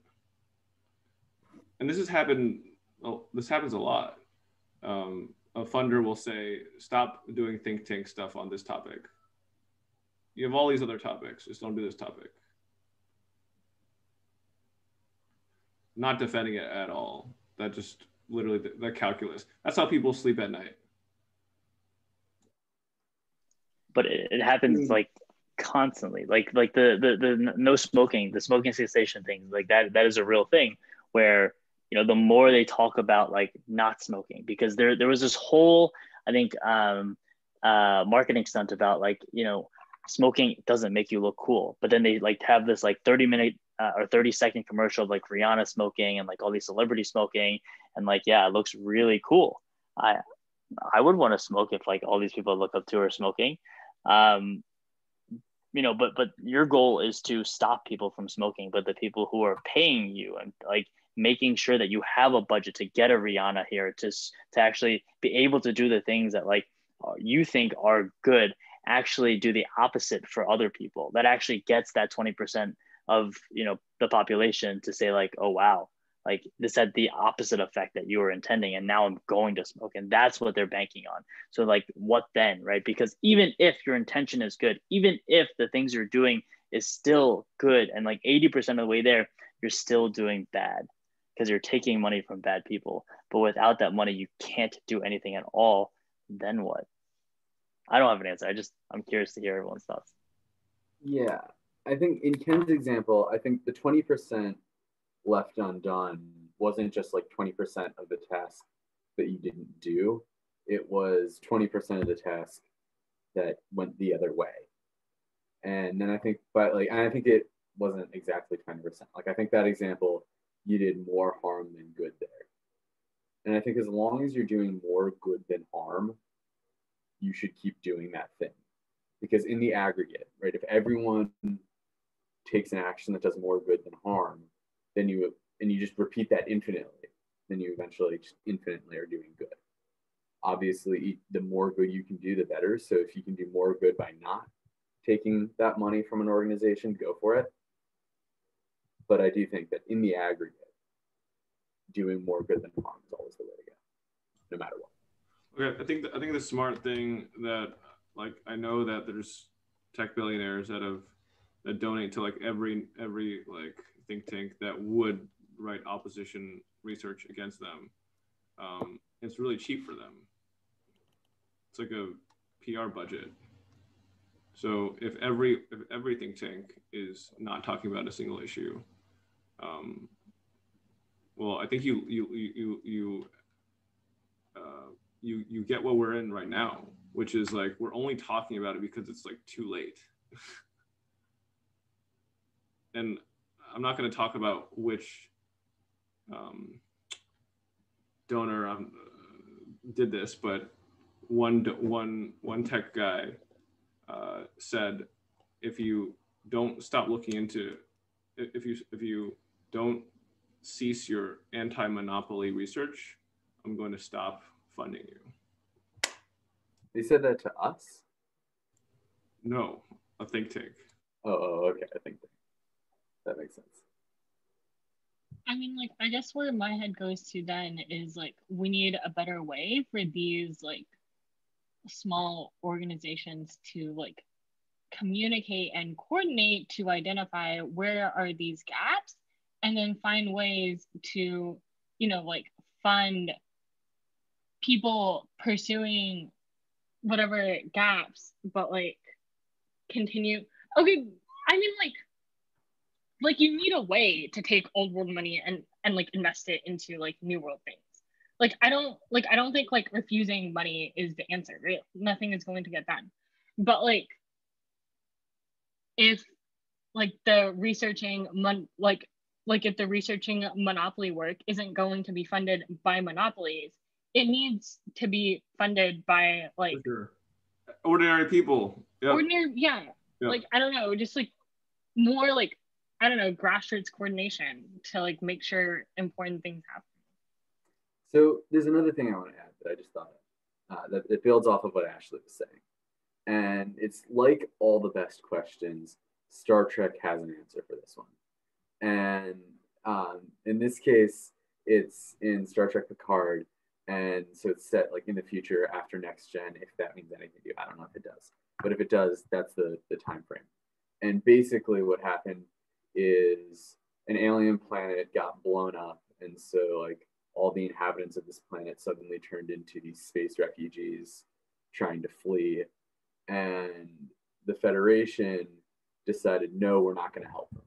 And this has happened, well, this happens a lot. Um, a funder will say, stop doing think tank stuff on this topic. You have all these other topics, just don't do this topic. Not defending it at all. That just literally the, the calculus. That's how people sleep at night. but it, it happens Mm. like constantly like like the, the the no smoking the smoking cessation thing like that that is a real thing where you know the more they talk about like not smoking because there there was this whole i think um uh marketing stunt about like you know smoking doesn't make you look cool. But then they like have this like 30 minute uh, or 30 second commercial of like rihanna smoking and like all these celebrities smoking. And like yeah it looks really cool. I i would want to smoke if like all these people I look up to are smoking. Um you know but but your goal is to stop people from smoking but the people who are paying you and like making sure that you have a budget to get a rihanna here to to actually be able to do the things that like uh, you think are good actually do the opposite for other people. That actually gets that 20% of you know the population to say like oh wow. Like this had the opposite effect that you were intending and now i'm going to smoke and that's what they're banking on. So like what then right? Because even if your intention is good even if the things you're doing is still good and like 80% of the way there you're still doing bad because you're taking money from bad people. But without that money you can't do anything at all. Then what? I don't have an answer. I just i'm curious to hear everyone's thoughts. Yeah, I think in Ken's example, I think the 20% left undone wasn't just like 20% of the task that you didn't do, it was 20% of the task that went the other way. And then I think, but like, I think it wasn't exactly 20%. Like, I think that example, you did more harm than good there. And I think as long as you're doing more good than harm, you should keep doing that thing because in the aggregate, right, if everyone takes an action that does more good than harm, then you and you just repeat that infinitely, then you eventually just infinitely are doing good. Obviously, the more good you can do, the better. So if you can do more good by not taking that money from an organization, go for it. But I do think that in the aggregate, doing more good than harm is always the way to go, no matter what. Okay, I think the, I think the smart thing that like I know that there's tech billionaires that have that donate to like every every like think tank that would write opposition research against them. Um, it's really cheap for them. It's like a PR budget. So if every if every think tank is not talking about a single issue, um, well, I think you you you you uh, you you get what we're in right now, which is like we're only talking about it because it's like too late. and I'm not going to talk about which um, donor um, did this, but one one one tech guy uh, said, if you don't stop looking into, if you if you don't cease your anti-monopoly research, I'm going to stop funding you. They said that to us. No, a think tank. Oh, oh okay, I think that makes sense. I mean, like, I guess where my head goes to then is like, we need a better way for these like small organizations to like communicate and coordinate to identify where are these gaps and then find ways to, you know, like fund people pursuing whatever gaps, but like continue. Okay, I mean, like, like you need a way to take old world money and and like invest it into like new world things. Like i don't like i don't think like refusing money is the answer right? Nothing is going to get done. But like if like the researching mon- like like if the researching monopoly work isn't going to be funded by monopolies it needs to be funded by like sure. ordinary people yep. ordinary yeah yep. like i don't know just like more like I don't know, grassroots coordination to like make sure important things happen. So there's another thing I want to add that I just thought of uh, that it builds off of what Ashley was saying. And it's like all the best questions, Star Trek has an answer for this one. And um, in this case, it's in Star Trek Picard. And so it's set like in the future after next gen, if that means anything to you. I don't know if it does. But if it does, that's the, the time frame. And basically what happened is an alien planet got blown up and so like all the inhabitants of this planet suddenly turned into these space refugees trying to flee and the federation decided no we're not going to help them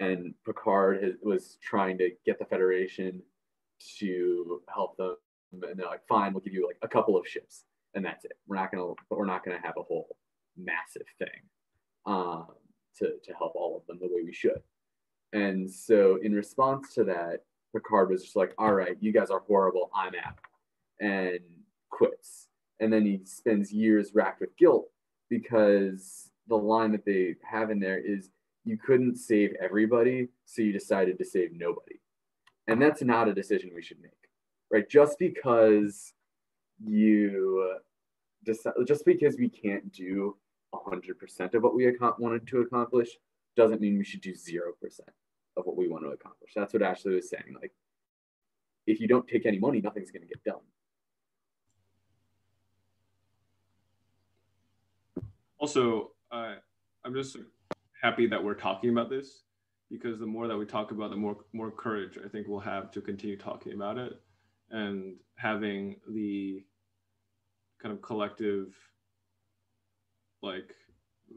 and picard has, was trying to get the federation to help them and they're like fine we'll give you like a couple of ships and that's it we're not to but we're not to have a whole massive thing um, to, to help all of them the way we should. And so in response to that, Picard was just like, all right, you guys are horrible, I'm out, and quits. And then he spends years racked with guilt because the line that they have in there is, you couldn't save everybody, so you decided to save nobody. And that's not a decision we should make, right? Just because you decide, just because we can't do 100% of what we wanted to accomplish doesn't mean we should do 0% of what we want to accomplish. That's what Ashley was saying. Like, if you don't take any money, nothing's going to get done. Also, uh, I'm just happy that we're talking about this because the more that we talk about, the more more courage I think we'll have to continue talking about it and having the kind of collective like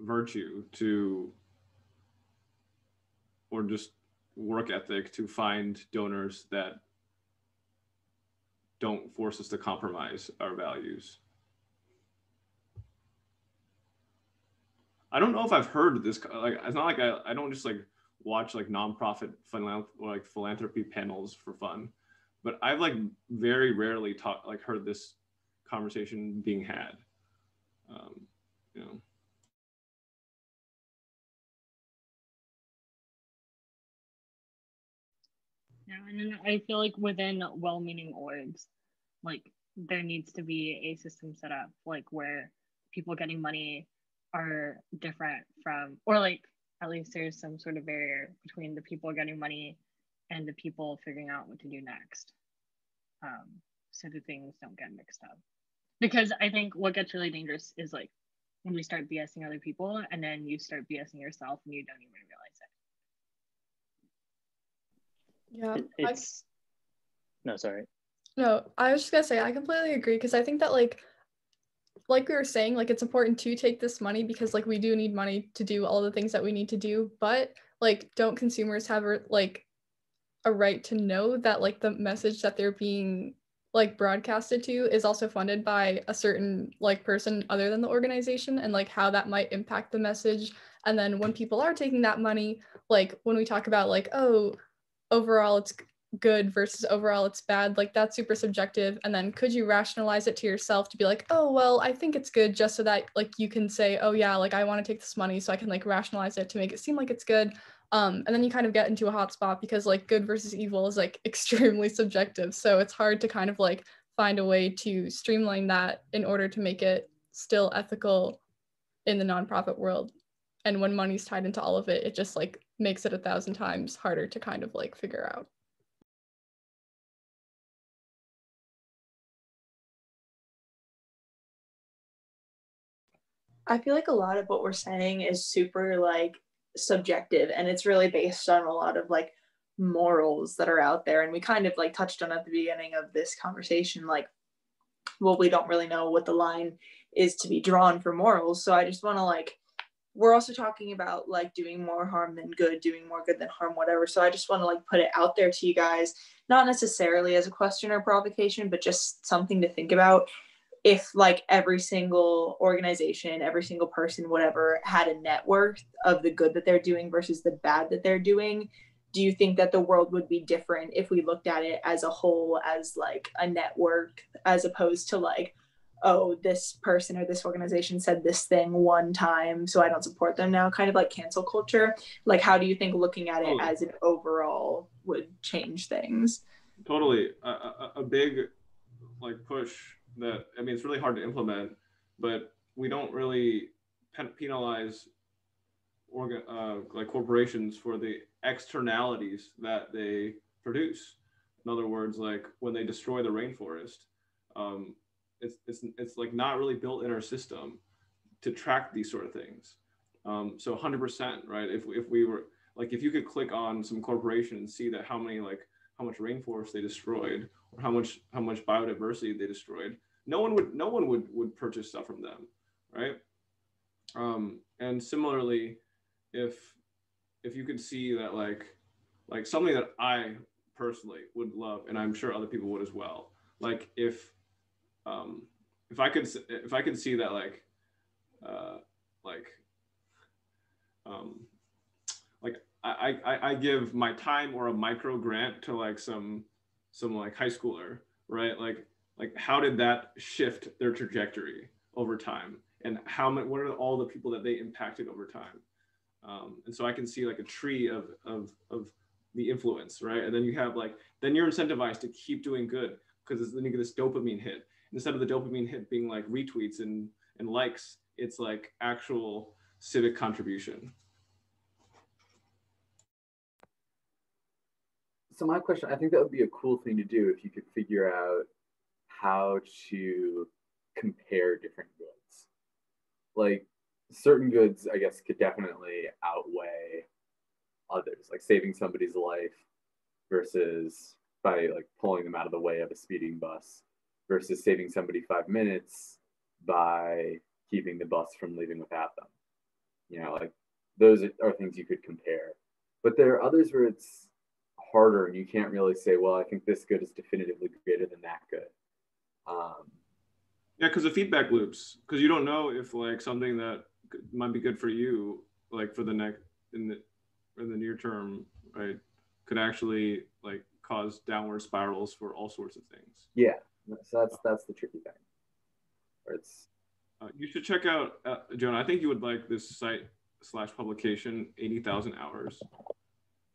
virtue to or just work ethic to find donors that don't force us to compromise our values. I don't know if I've heard this. Like, it's not like I, I don't just like watch like nonprofit or like philanthropy panels for fun, but I've like very rarely talked like heard this conversation being had. Um, you know. Yeah, and I feel like within well-meaning orgs, like there needs to be a system set up like where people getting money are different from or like at least there's some sort of barrier between the people getting money and the people figuring out what to do next. Um, so the things don't get mixed up. Because i think what gets really dangerous is like when we start bsing other people and then you start bsing yourself and you don't even realize it. Yeah it's I, no sorry. No i was just gonna say i completely agree because i think that like like we were saying, like it's important to take this money because like we do need money to do all the things that we need to do. But like, don't consumers have like a right to know that like the message that they're being like broadcasted to is also funded by a certain like person other than the organization and like how that might impact the message and then when people are taking that money like when we talk about like oh overall it's good versus overall it's bad like that's super subjective. And then could you rationalize it to yourself to be like oh well i think it's good just so that like you can say oh yeah like i want to take this money so i can like rationalize it to make it seem like it's good. Um, and then you kind of get into a hot spot because like good versus evil is like extremely subjective. So it's hard to kind of like find a way to streamline that in order to make it still ethical in the nonprofit world. And when money's tied into all of it it just like makes it a thousand times harder to kind of like figure out I feel like a lot of what we're saying is super like subjective and it's really based on a lot of like morals that are out there. And we kind of like touched on at the beginning of this conversation, like, well, we don't really know what the line is to be drawn for morals. So I just want to like, we're also talking about like doing more harm than good, doing more good than harm, whatever. So I just want to like put it out there to you guys, not necessarily as a question or provocation, but just something to think about if like every single organization, every single person, whatever, had a net worth of the good that they're doing versus the bad that they're doing, do you think that the world would be different if we looked at it as a whole as like a network as opposed to like oh this person or this organization said this thing one time so i don't support them now kind of like cancel culture? Like how do you think looking at it as an overall would change things? Totally. A, a, a big like push that I mean, it's really hard to implement, but we don't really penalize organ, uh, like corporations for the externalities that they produce. In other words, like when they destroy the rainforest, um, it's, it's, it's like not really built in our system to track these sort of things. Um, so 100%, right? If, if we were like, if you could click on some corporation and see that how many like how much rainforest they destroyed how much how much biodiversity they destroyed. No one would no one would would purchase stuff from them right? Um and similarly if if you could see that like like something that i personally would love and i'm sure other people would as well like if um if i could if i could see that like uh like um like I, I I give my time or a micro grant to like some some like high schooler, right? Like like how did that shift their trajectory over time, and how many what are all the people that they impacted over time? Um, and so I can see like a tree of of of the influence, right? And then you have like then you're incentivized to keep doing good because then you get this dopamine hit. Instead of the dopamine hit being like retweets and and likes, it's like actual civic contribution. So my question, I think that would be a cool thing to do if you could figure out how to compare different goods. Like certain goods, I guess, could definitely outweigh others, like saving somebody's life versus by like pulling them out of the way of a speeding bus versus saving somebody five minutes by keeping the bus from leaving without them. You know, like those are things you could compare. But there are others where it's harder and you can't really say well i think this good is definitively greater than that good. Um, yeah because of feedback loops because you don't know if like something that might be good for you like for the next in the in the near term right could actually like cause downward spirals for all sorts of things. Yeah so that's that's the tricky thing. It's uh, you should check out uh, jonah i think you would like this site slash publication 80000 hours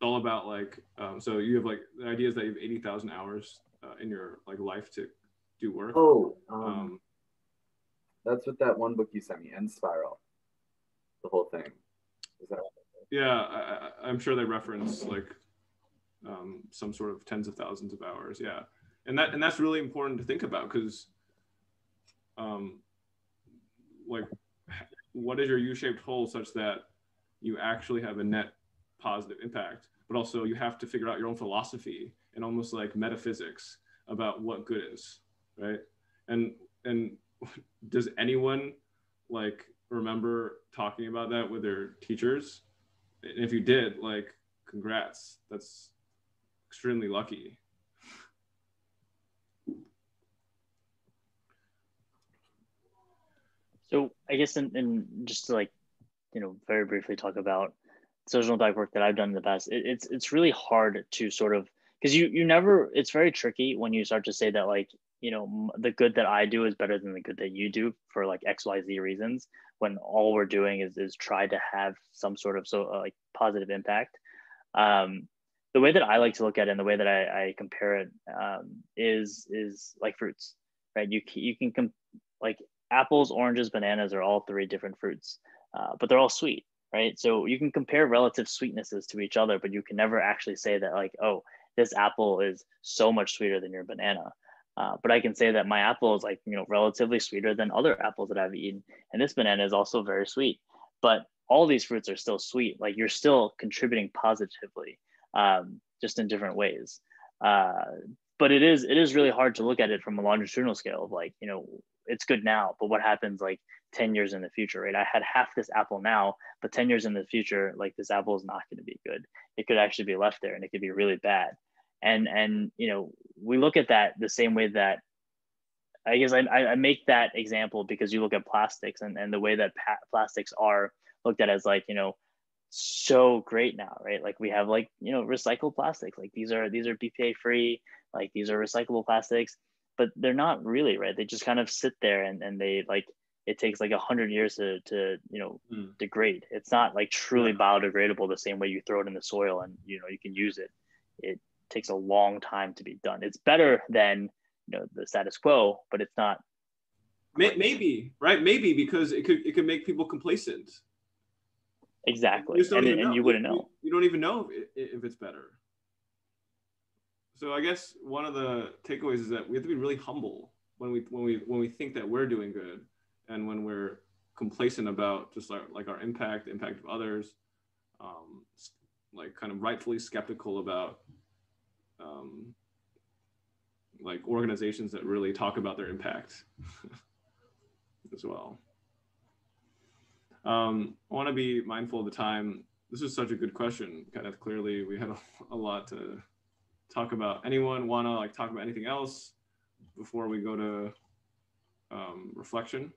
all about like um, so you have like the idea is that you have 80,000 hours uh, in your like life to do work. Oh, um, Um, that's what that one book you sent me, End Spiral. The whole thing. Is that yeah, I, I, I'm sure they reference like um, some sort of tens of thousands of hours. Yeah, and that and that's really important to think about because, um, like, what is your U-shaped hole such that you actually have a net positive impact, but also you have to figure out your own philosophy and almost like metaphysics about what good is, right? And and does anyone like remember talking about that with their teachers? And if you did, like, congrats. That's extremely lucky. So I guess in, in just to like, you know, very briefly talk about social impact work that I've done in the past, it, it's it's really hard to sort of because you you never it's very tricky when you start to say that like you know the good that I do is better than the good that you do for like X Y Z reasons when all we're doing is is try to have some sort of so uh, like positive impact. Um, the way that I like to look at it and the way that I, I compare it um, is is like fruits, right? You you can com- like apples, oranges, bananas are all three different fruits, uh, but they're all sweet, right? So you can compare relative sweetnesses to each other, but you can never actually say that like, oh, this apple is so much sweeter than your banana. Uh, but I can say that my apple is like you know relatively sweeter than other apples that I've eaten, and this banana is also very sweet. But all these fruits are still sweet. Like you're still contributing positively, um, just in different ways. Uh, but it is it is really hard to look at it from a longitudinal scale of like you know it's good now, but what happens like 10 years in the future, right? I had half this apple now, but 10 years in the future, like this apple is not going to be good. It could actually be left there and it could be really bad. And, and, you know, we look at that the same way that I guess I, I make that example because you look at plastics and, and the way that pa- plastics are looked at as like, you know, so great now, right? Like we have like, you know, recycled plastics, like these are, these are BPA free, like these are recyclable plastics but they're not really right they just kind of sit there and, and they like it takes like a hundred years to, to you know Mm. degrade it's not like truly biodegradable the same way you throw it in the soil and you know you can use it it takes a long time to be done it's better than you know the status quo but it's not May- Maybe, right? Maybe because it could it could make people complacent. exactly You and, and you wouldn't know You don't even know if, if it's better. So I guess one of the takeaways is that we have to be really humble when we when we when we think that we're doing good, and when we're complacent about just like, like our impact, impact of others, um, like kind of rightfully skeptical about um, like organizations that really talk about their impact as well. Um, I want to be mindful of the time. This is such a good question. Kind of clearly, we had a, a lot to talk about. Anyone want to like talk about anything else before we go to um, reflection?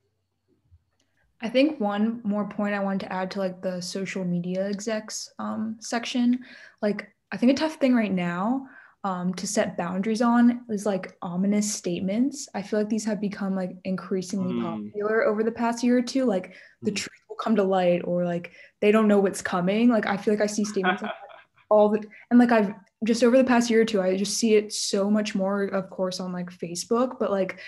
I think one more point I wanted to add to like the social media execs um, section, like I think a tough thing right now um, to set boundaries on is like ominous statements. I feel like these have become like increasingly Mm. popular over the past year or two. Like the Mm. truth will come to light, or like they don't know what's coming. Like I feel like I see statements like all the and like I've just over the past year or two, I just see it so much more, of course, on like Facebook, but like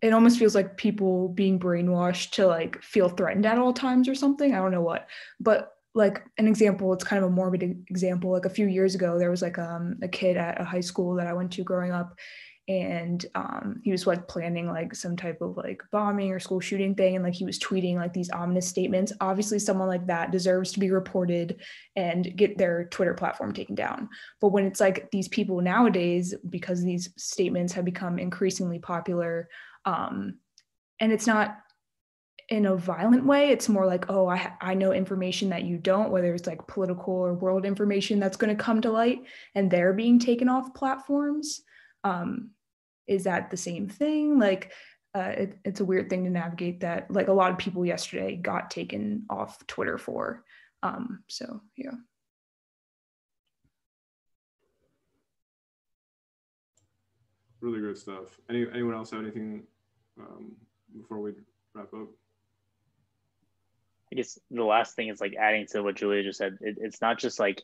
it almost feels like people being brainwashed to like feel threatened at all times or something. I don't know what, but like an example, it's kind of a morbid example. Like a few years ago, there was like um, a kid at a high school that I went to growing up, and um, he was like planning like some type of like bombing or school shooting thing, and like he was tweeting like these ominous statements. Obviously, someone like that deserves to be reported and get their Twitter platform taken down. But when it's like these people nowadays, because these statements have become increasingly popular, um, and it's not in a violent way. It's more like oh I, I know information that you don't whether it's like political or world information that's going to come to light and they're being taken off platforms. Um, is that the same thing? Like uh, it, it's a weird thing to navigate that like a lot of people yesterday got taken off twitter for. Um, so yeah Really good stuff. Any anyone else have anything um, before we wrap up? I guess the last thing is like adding to what Julia just said. It, it's not just like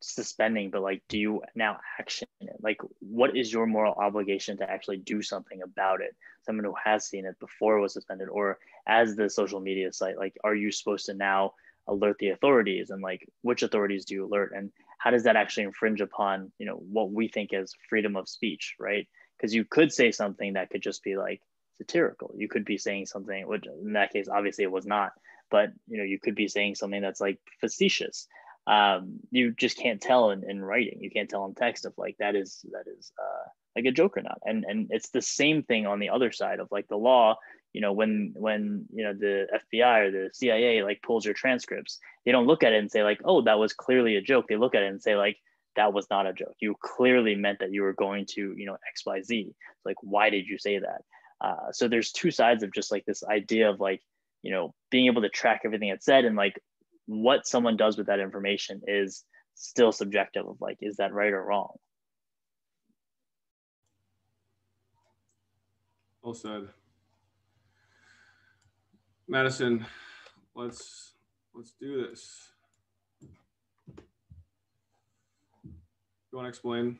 suspending, but like, do you now action it? Like, what is your moral obligation to actually do something about it? Someone who has seen it before it was suspended, or as the social media site, like, are you supposed to now alert the authorities? And like, which authorities do you alert? And how does that actually infringe upon, you know, what we think is freedom of speech, right? Because you could say something that could just be like satirical. You could be saying something, which in that case, obviously it was not, but you know, you could be saying something that's like facetious um, you just can't tell in, in writing. You can't tell in text if like that is that is uh, like a joke or not. And and it's the same thing on the other side of like the law. You know, when when you know the FBI or the CIA like pulls your transcripts, they don't look at it and say like, oh, that was clearly a joke. They look at it and say like, that was not a joke. You clearly meant that you were going to you know X Y Z. Like, why did you say that? Uh, so there's two sides of just like this idea of like you know being able to track everything it said and like what someone does with that information is still subjective of like is that right or wrong well said madison let's let's do this you want to explain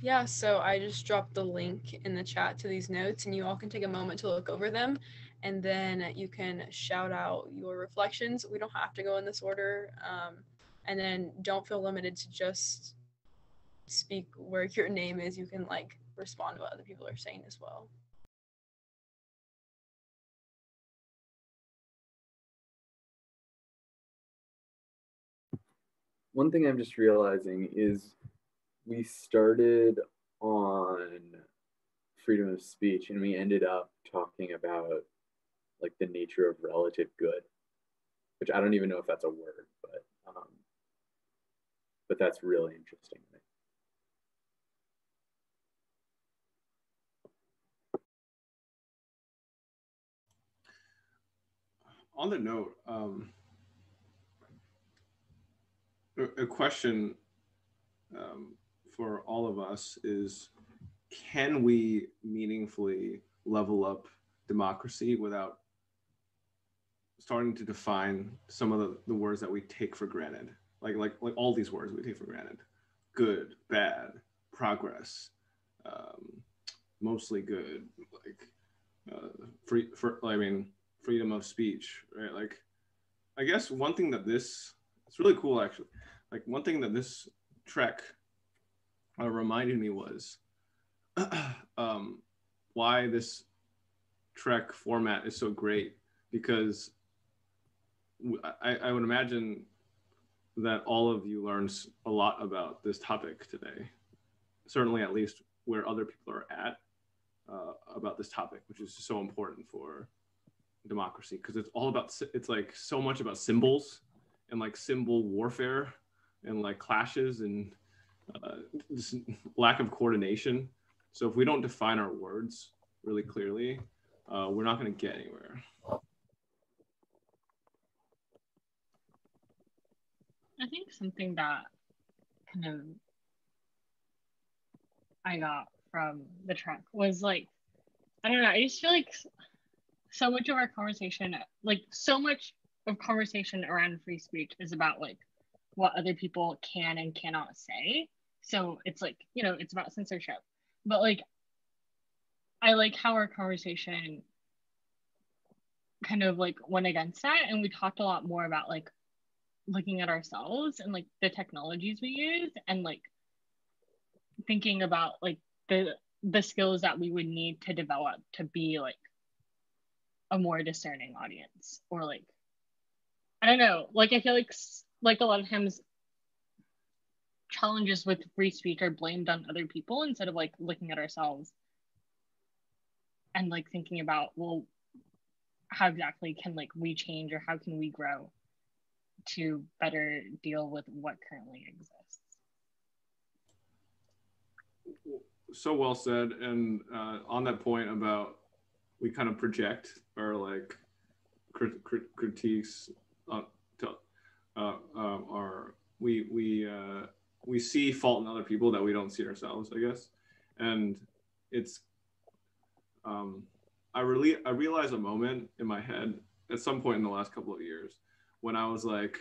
yeah, so I just dropped the link in the chat to these notes, and you all can take a moment to look over them and then you can shout out your reflections. We don't have to go in this order. Um, and then don't feel limited to just speak where your name is. You can like respond to what other people are saying as well. One thing I'm just realizing is we started on freedom of speech and we ended up talking about like the nature of relative good, which I don't even know if that's a word, but um, but that's really interesting. On the note, um, a, question um, for all of us is can we meaningfully level up democracy without starting to define some of the, the words that we take for granted? Like like like all these words we take for granted. Good bad progress um, mostly good like uh, free for i mean freedom of speech right? Like i guess one thing that this it's really cool actually like one thing that this trek uh, reminded me was um, why this trek format is so great because I, I would imagine that all of you learned a lot about this topic today. Certainly, at least where other people are at uh, about this topic, which is so important for democracy because it's all about it's like so much about symbols and like symbol warfare and like clashes and uh, this lack of coordination. So if we don't define our words really clearly, uh, we're not going to get anywhere. I think something that kind of I got from the trek was like, I don't know, I just feel like so much of our conversation, like so much of conversation around free speech is about like what other people can and cannot say. So it's like, you know, it's about censorship. But like, I like how our conversation kind of like went against that. And we talked a lot more about like looking at ourselves and like the technologies we use and like thinking about like the the skills that we would need to develop to be like a more discerning audience or like i don't know like i feel like like a lot of times challenges with free speech are blamed on other people instead of like looking at ourselves and like thinking about well how exactly can like we change or how can we grow to better deal with what currently exists. So well said. And uh, on that point about we kind of project our like crit- crit- critiques uh, um, or we we uh, we see fault in other people that we don't see ourselves, I guess. And it's um, I really I realized a moment in my head at some point in the last couple of years when I was like,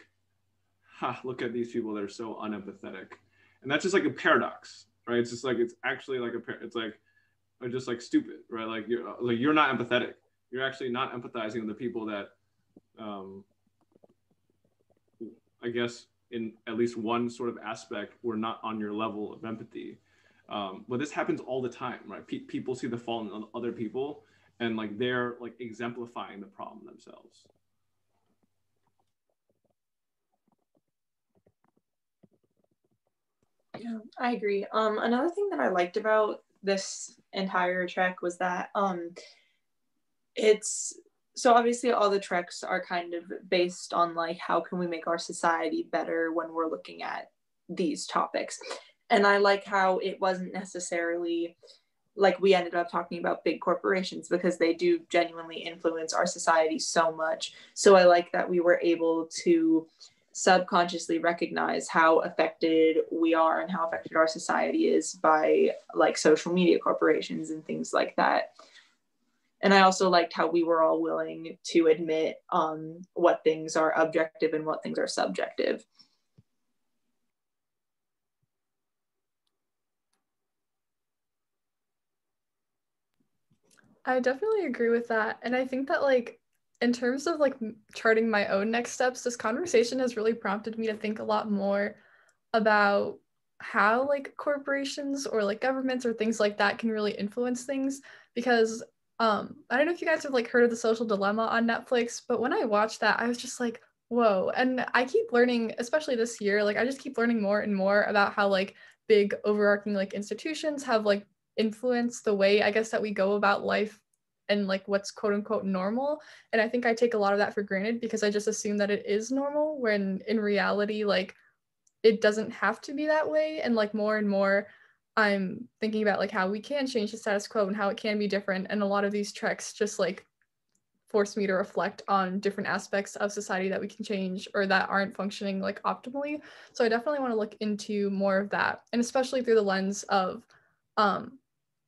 ha, look at these people that are so unempathetic. And that's just like a paradox, right? It's just like, it's actually like a, it's like, just like stupid, right? Like you're, like you're not empathetic. You're actually not empathizing with the people that, um, I guess in at least one sort of aspect, we're not on your level of empathy. Um, but this happens all the time, right? Pe- people see the fault in other people and like they're like exemplifying the problem themselves. Yeah, I agree. Um, another thing that I liked about this entire trek was that um, it's so obviously all the treks are kind of based on like how can we make our society better when we're looking at these topics. And i like how it wasn't necessarily like we ended up talking about big corporations because they do genuinely influence our society so much. So i like that we were able to subconsciously recognize how affected we are and how affected our society is by like social media corporations and things like that and i also liked how we were all willing to admit um, what things are objective and what things are subjective I definitely agree with that. And I think that, like, in terms of like charting my own next steps, this conversation has really prompted me to think a lot more about how like corporations or like governments or things like that can really influence things because um I don't know if you guys have like heard of the social dilemma on Netflix, but when I watched that, I was just like, whoa. And I keep learning, especially this year, like I just keep learning more and more about how like big overarching like institutions have like influenced the way I guess that we go about life and like what's quote unquote normal. And I think I take a lot of that for granted because I just assume that it is normal when in reality, like it doesn't have to be that way. And like more and more, I'm thinking about like how we can change the status quo and how it can be different. And a lot of these treks just like force me to reflect on different aspects of society that we can change or that aren't functioning like optimally. So I definitely want to look into more of that. And especially through the lens of um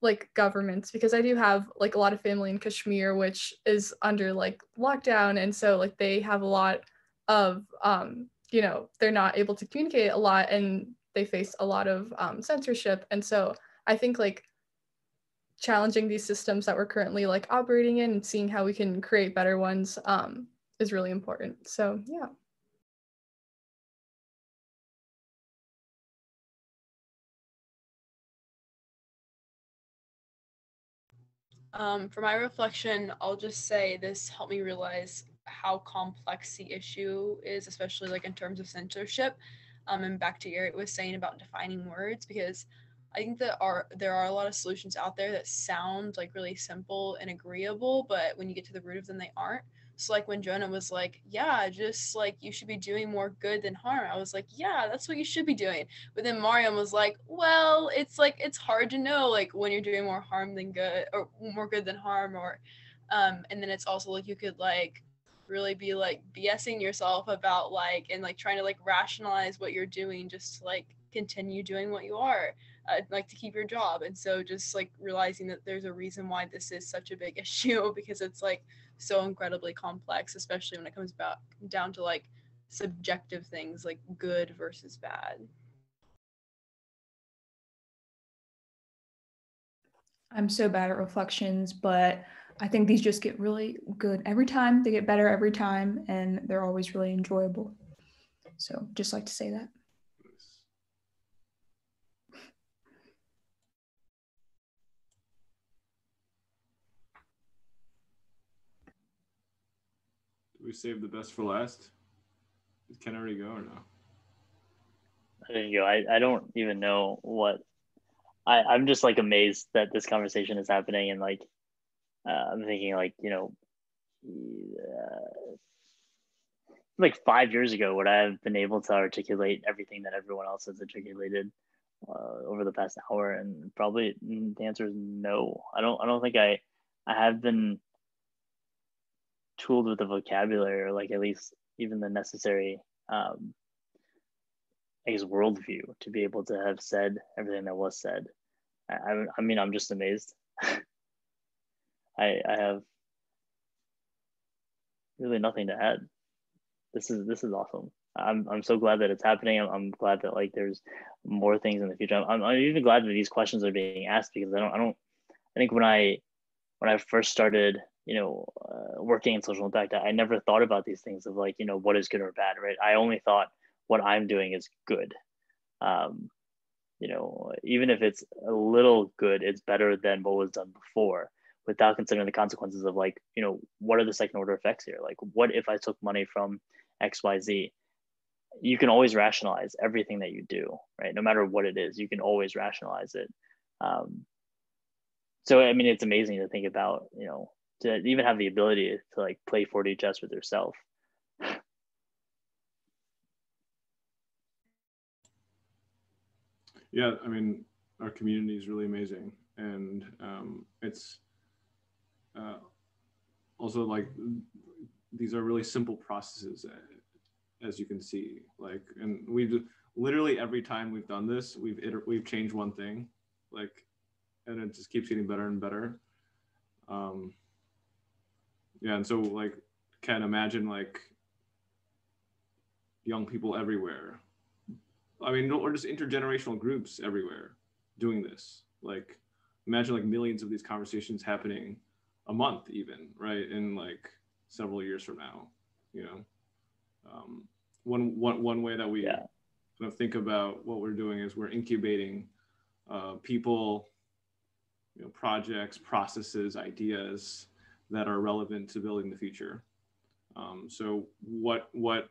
like governments because I do have like a lot of family in Kashmir which is under like lockdown and so like they have a lot of um you know they're not able to communicate a lot and they face a lot of um, censorship. And so i think like challenging these systems that we're currently like operating in and seeing how we can create better ones um, is really important. So yeah. Um, for my reflection, I'll just say this helped me realize how complex the issue is, especially like in terms of censorship. Um, and back to Garrett was saying about defining words, because I think that are there are a lot of solutions out there that sound like really simple and agreeable, but when you get to the root of them, they aren't. So like when Jonah was like, "Yeah, just like you should be doing more good than harm," I was like, "Yeah, that's what you should be doing." But then Maryam was like, "Well, it's like it's hard to know like when you're doing more harm than good or more good than harm, or." Um, and then it's also like you could like really be like BSing yourself about like and like trying to like rationalize what you're doing just to like continue doing what you are uh, like to keep your job and so just like realizing that there's a reason why this is such a big issue because it's like so incredibly complex, especially when it comes about down to like subjective things like good versus bad. I'm so bad at reflections, but I think these just get really good every time. They get better every time, and they're always really enjoyable. So, just like to say that. we save the best for last? Did Ken already go or no? I didn't go. I, I don't even know what I, I'm just like amazed that this conversation is happening and like uh, I'm thinking like, you know, uh, like five years ago, would I have been able to articulate everything that everyone else has articulated uh, over the past hour? And probably the answer is no. I don't. I don't think I. I have been tooled with the vocabulary or like at least even the necessary um, I guess worldview to be able to have said everything that was said. I, I mean, I'm just amazed. I, I have really nothing to add. This is this is awesome. I'm I'm so glad that it's happening. I'm, I'm glad that like there's more things in the future. I'm, I'm even glad that these questions are being asked because I don't I don't I think when I when I first started you know uh, working in social impact, I, I never thought about these things of like you know what is good or bad, right? I only thought what I'm doing is good. Um, you know, even if it's a little good, it's better than what was done before without considering the consequences of like, you know, what are the second order effects here? Like, what if I took money from XYZ? you can always rationalize everything that you do, right? No matter what it is, you can always rationalize it. Um, so I mean, it's amazing to think about, you know, to even have the ability to like play 4D chess with yourself. Yeah, I mean, our community is really amazing, and um, it's uh, also like these are really simple processes as you can see. Like, and we've literally every time we've done this, we've iter- we've changed one thing, like, and it just keeps getting better and better. Um, yeah, and so like, can imagine like young people everywhere. I mean, or just intergenerational groups everywhere doing this. Like, imagine like millions of these conversations happening a month, even right, in like several years from now. You know, um, one, one, one way that we yeah. kind of think about what we're doing is we're incubating uh, people, you know, projects, processes, ideas that are relevant to building the future. Um, so what what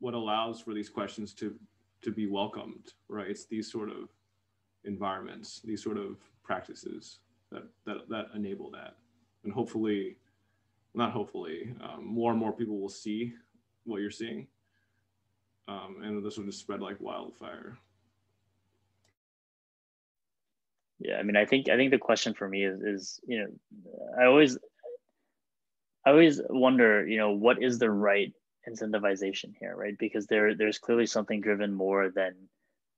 what allows for these questions to to be welcomed, right? It's these sort of environments, these sort of practices that that that enable that, and hopefully, not hopefully, um, more and more people will see what you're seeing um, and this will just spread like wildfire. Yeah, I mean, I think I think the question for me is is you know, I always I always wonder, you know, what is the right incentivization here, right? Because there there's clearly something driven more than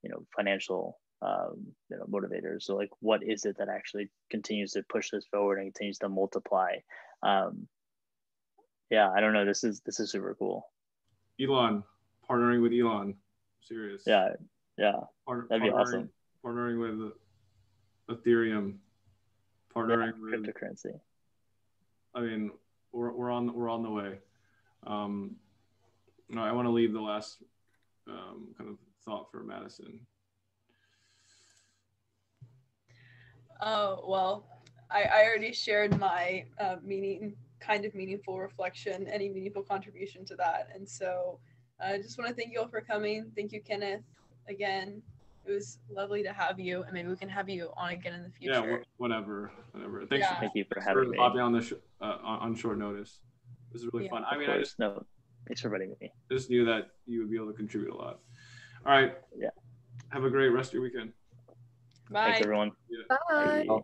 you know financial um, you know motivators. So like, what is it that actually continues to push this forward and continues to multiply? Um, yeah, I don't know. This is this is super cool. Elon, partnering with Elon. Serious. Yeah, yeah. Part, That'd be awesome. Partnering with Ethereum. Partnering yeah, with cryptocurrency. I mean, we're, we're on we're on the way. Um, no, I want to leave the last um, kind of thought for Madison. Oh well, I, I already shared my uh, meaning, kind of meaningful reflection, any meaningful contribution to that, and so I just want to thank you all for coming. Thank you, Kenneth, again. It was lovely to have you, and maybe we can have you on again in the future. Yeah, whatever, whatever. Thanks. Yeah. Thank you for having me. Popping on the sh- uh, on short notice. This is really yeah. fun. I mean, I just no. Thanks for inviting me. Just knew that you would be able to contribute a lot. All right. Yeah. Have a great rest of your weekend. Bye. Thanks, everyone. Bye. Bye.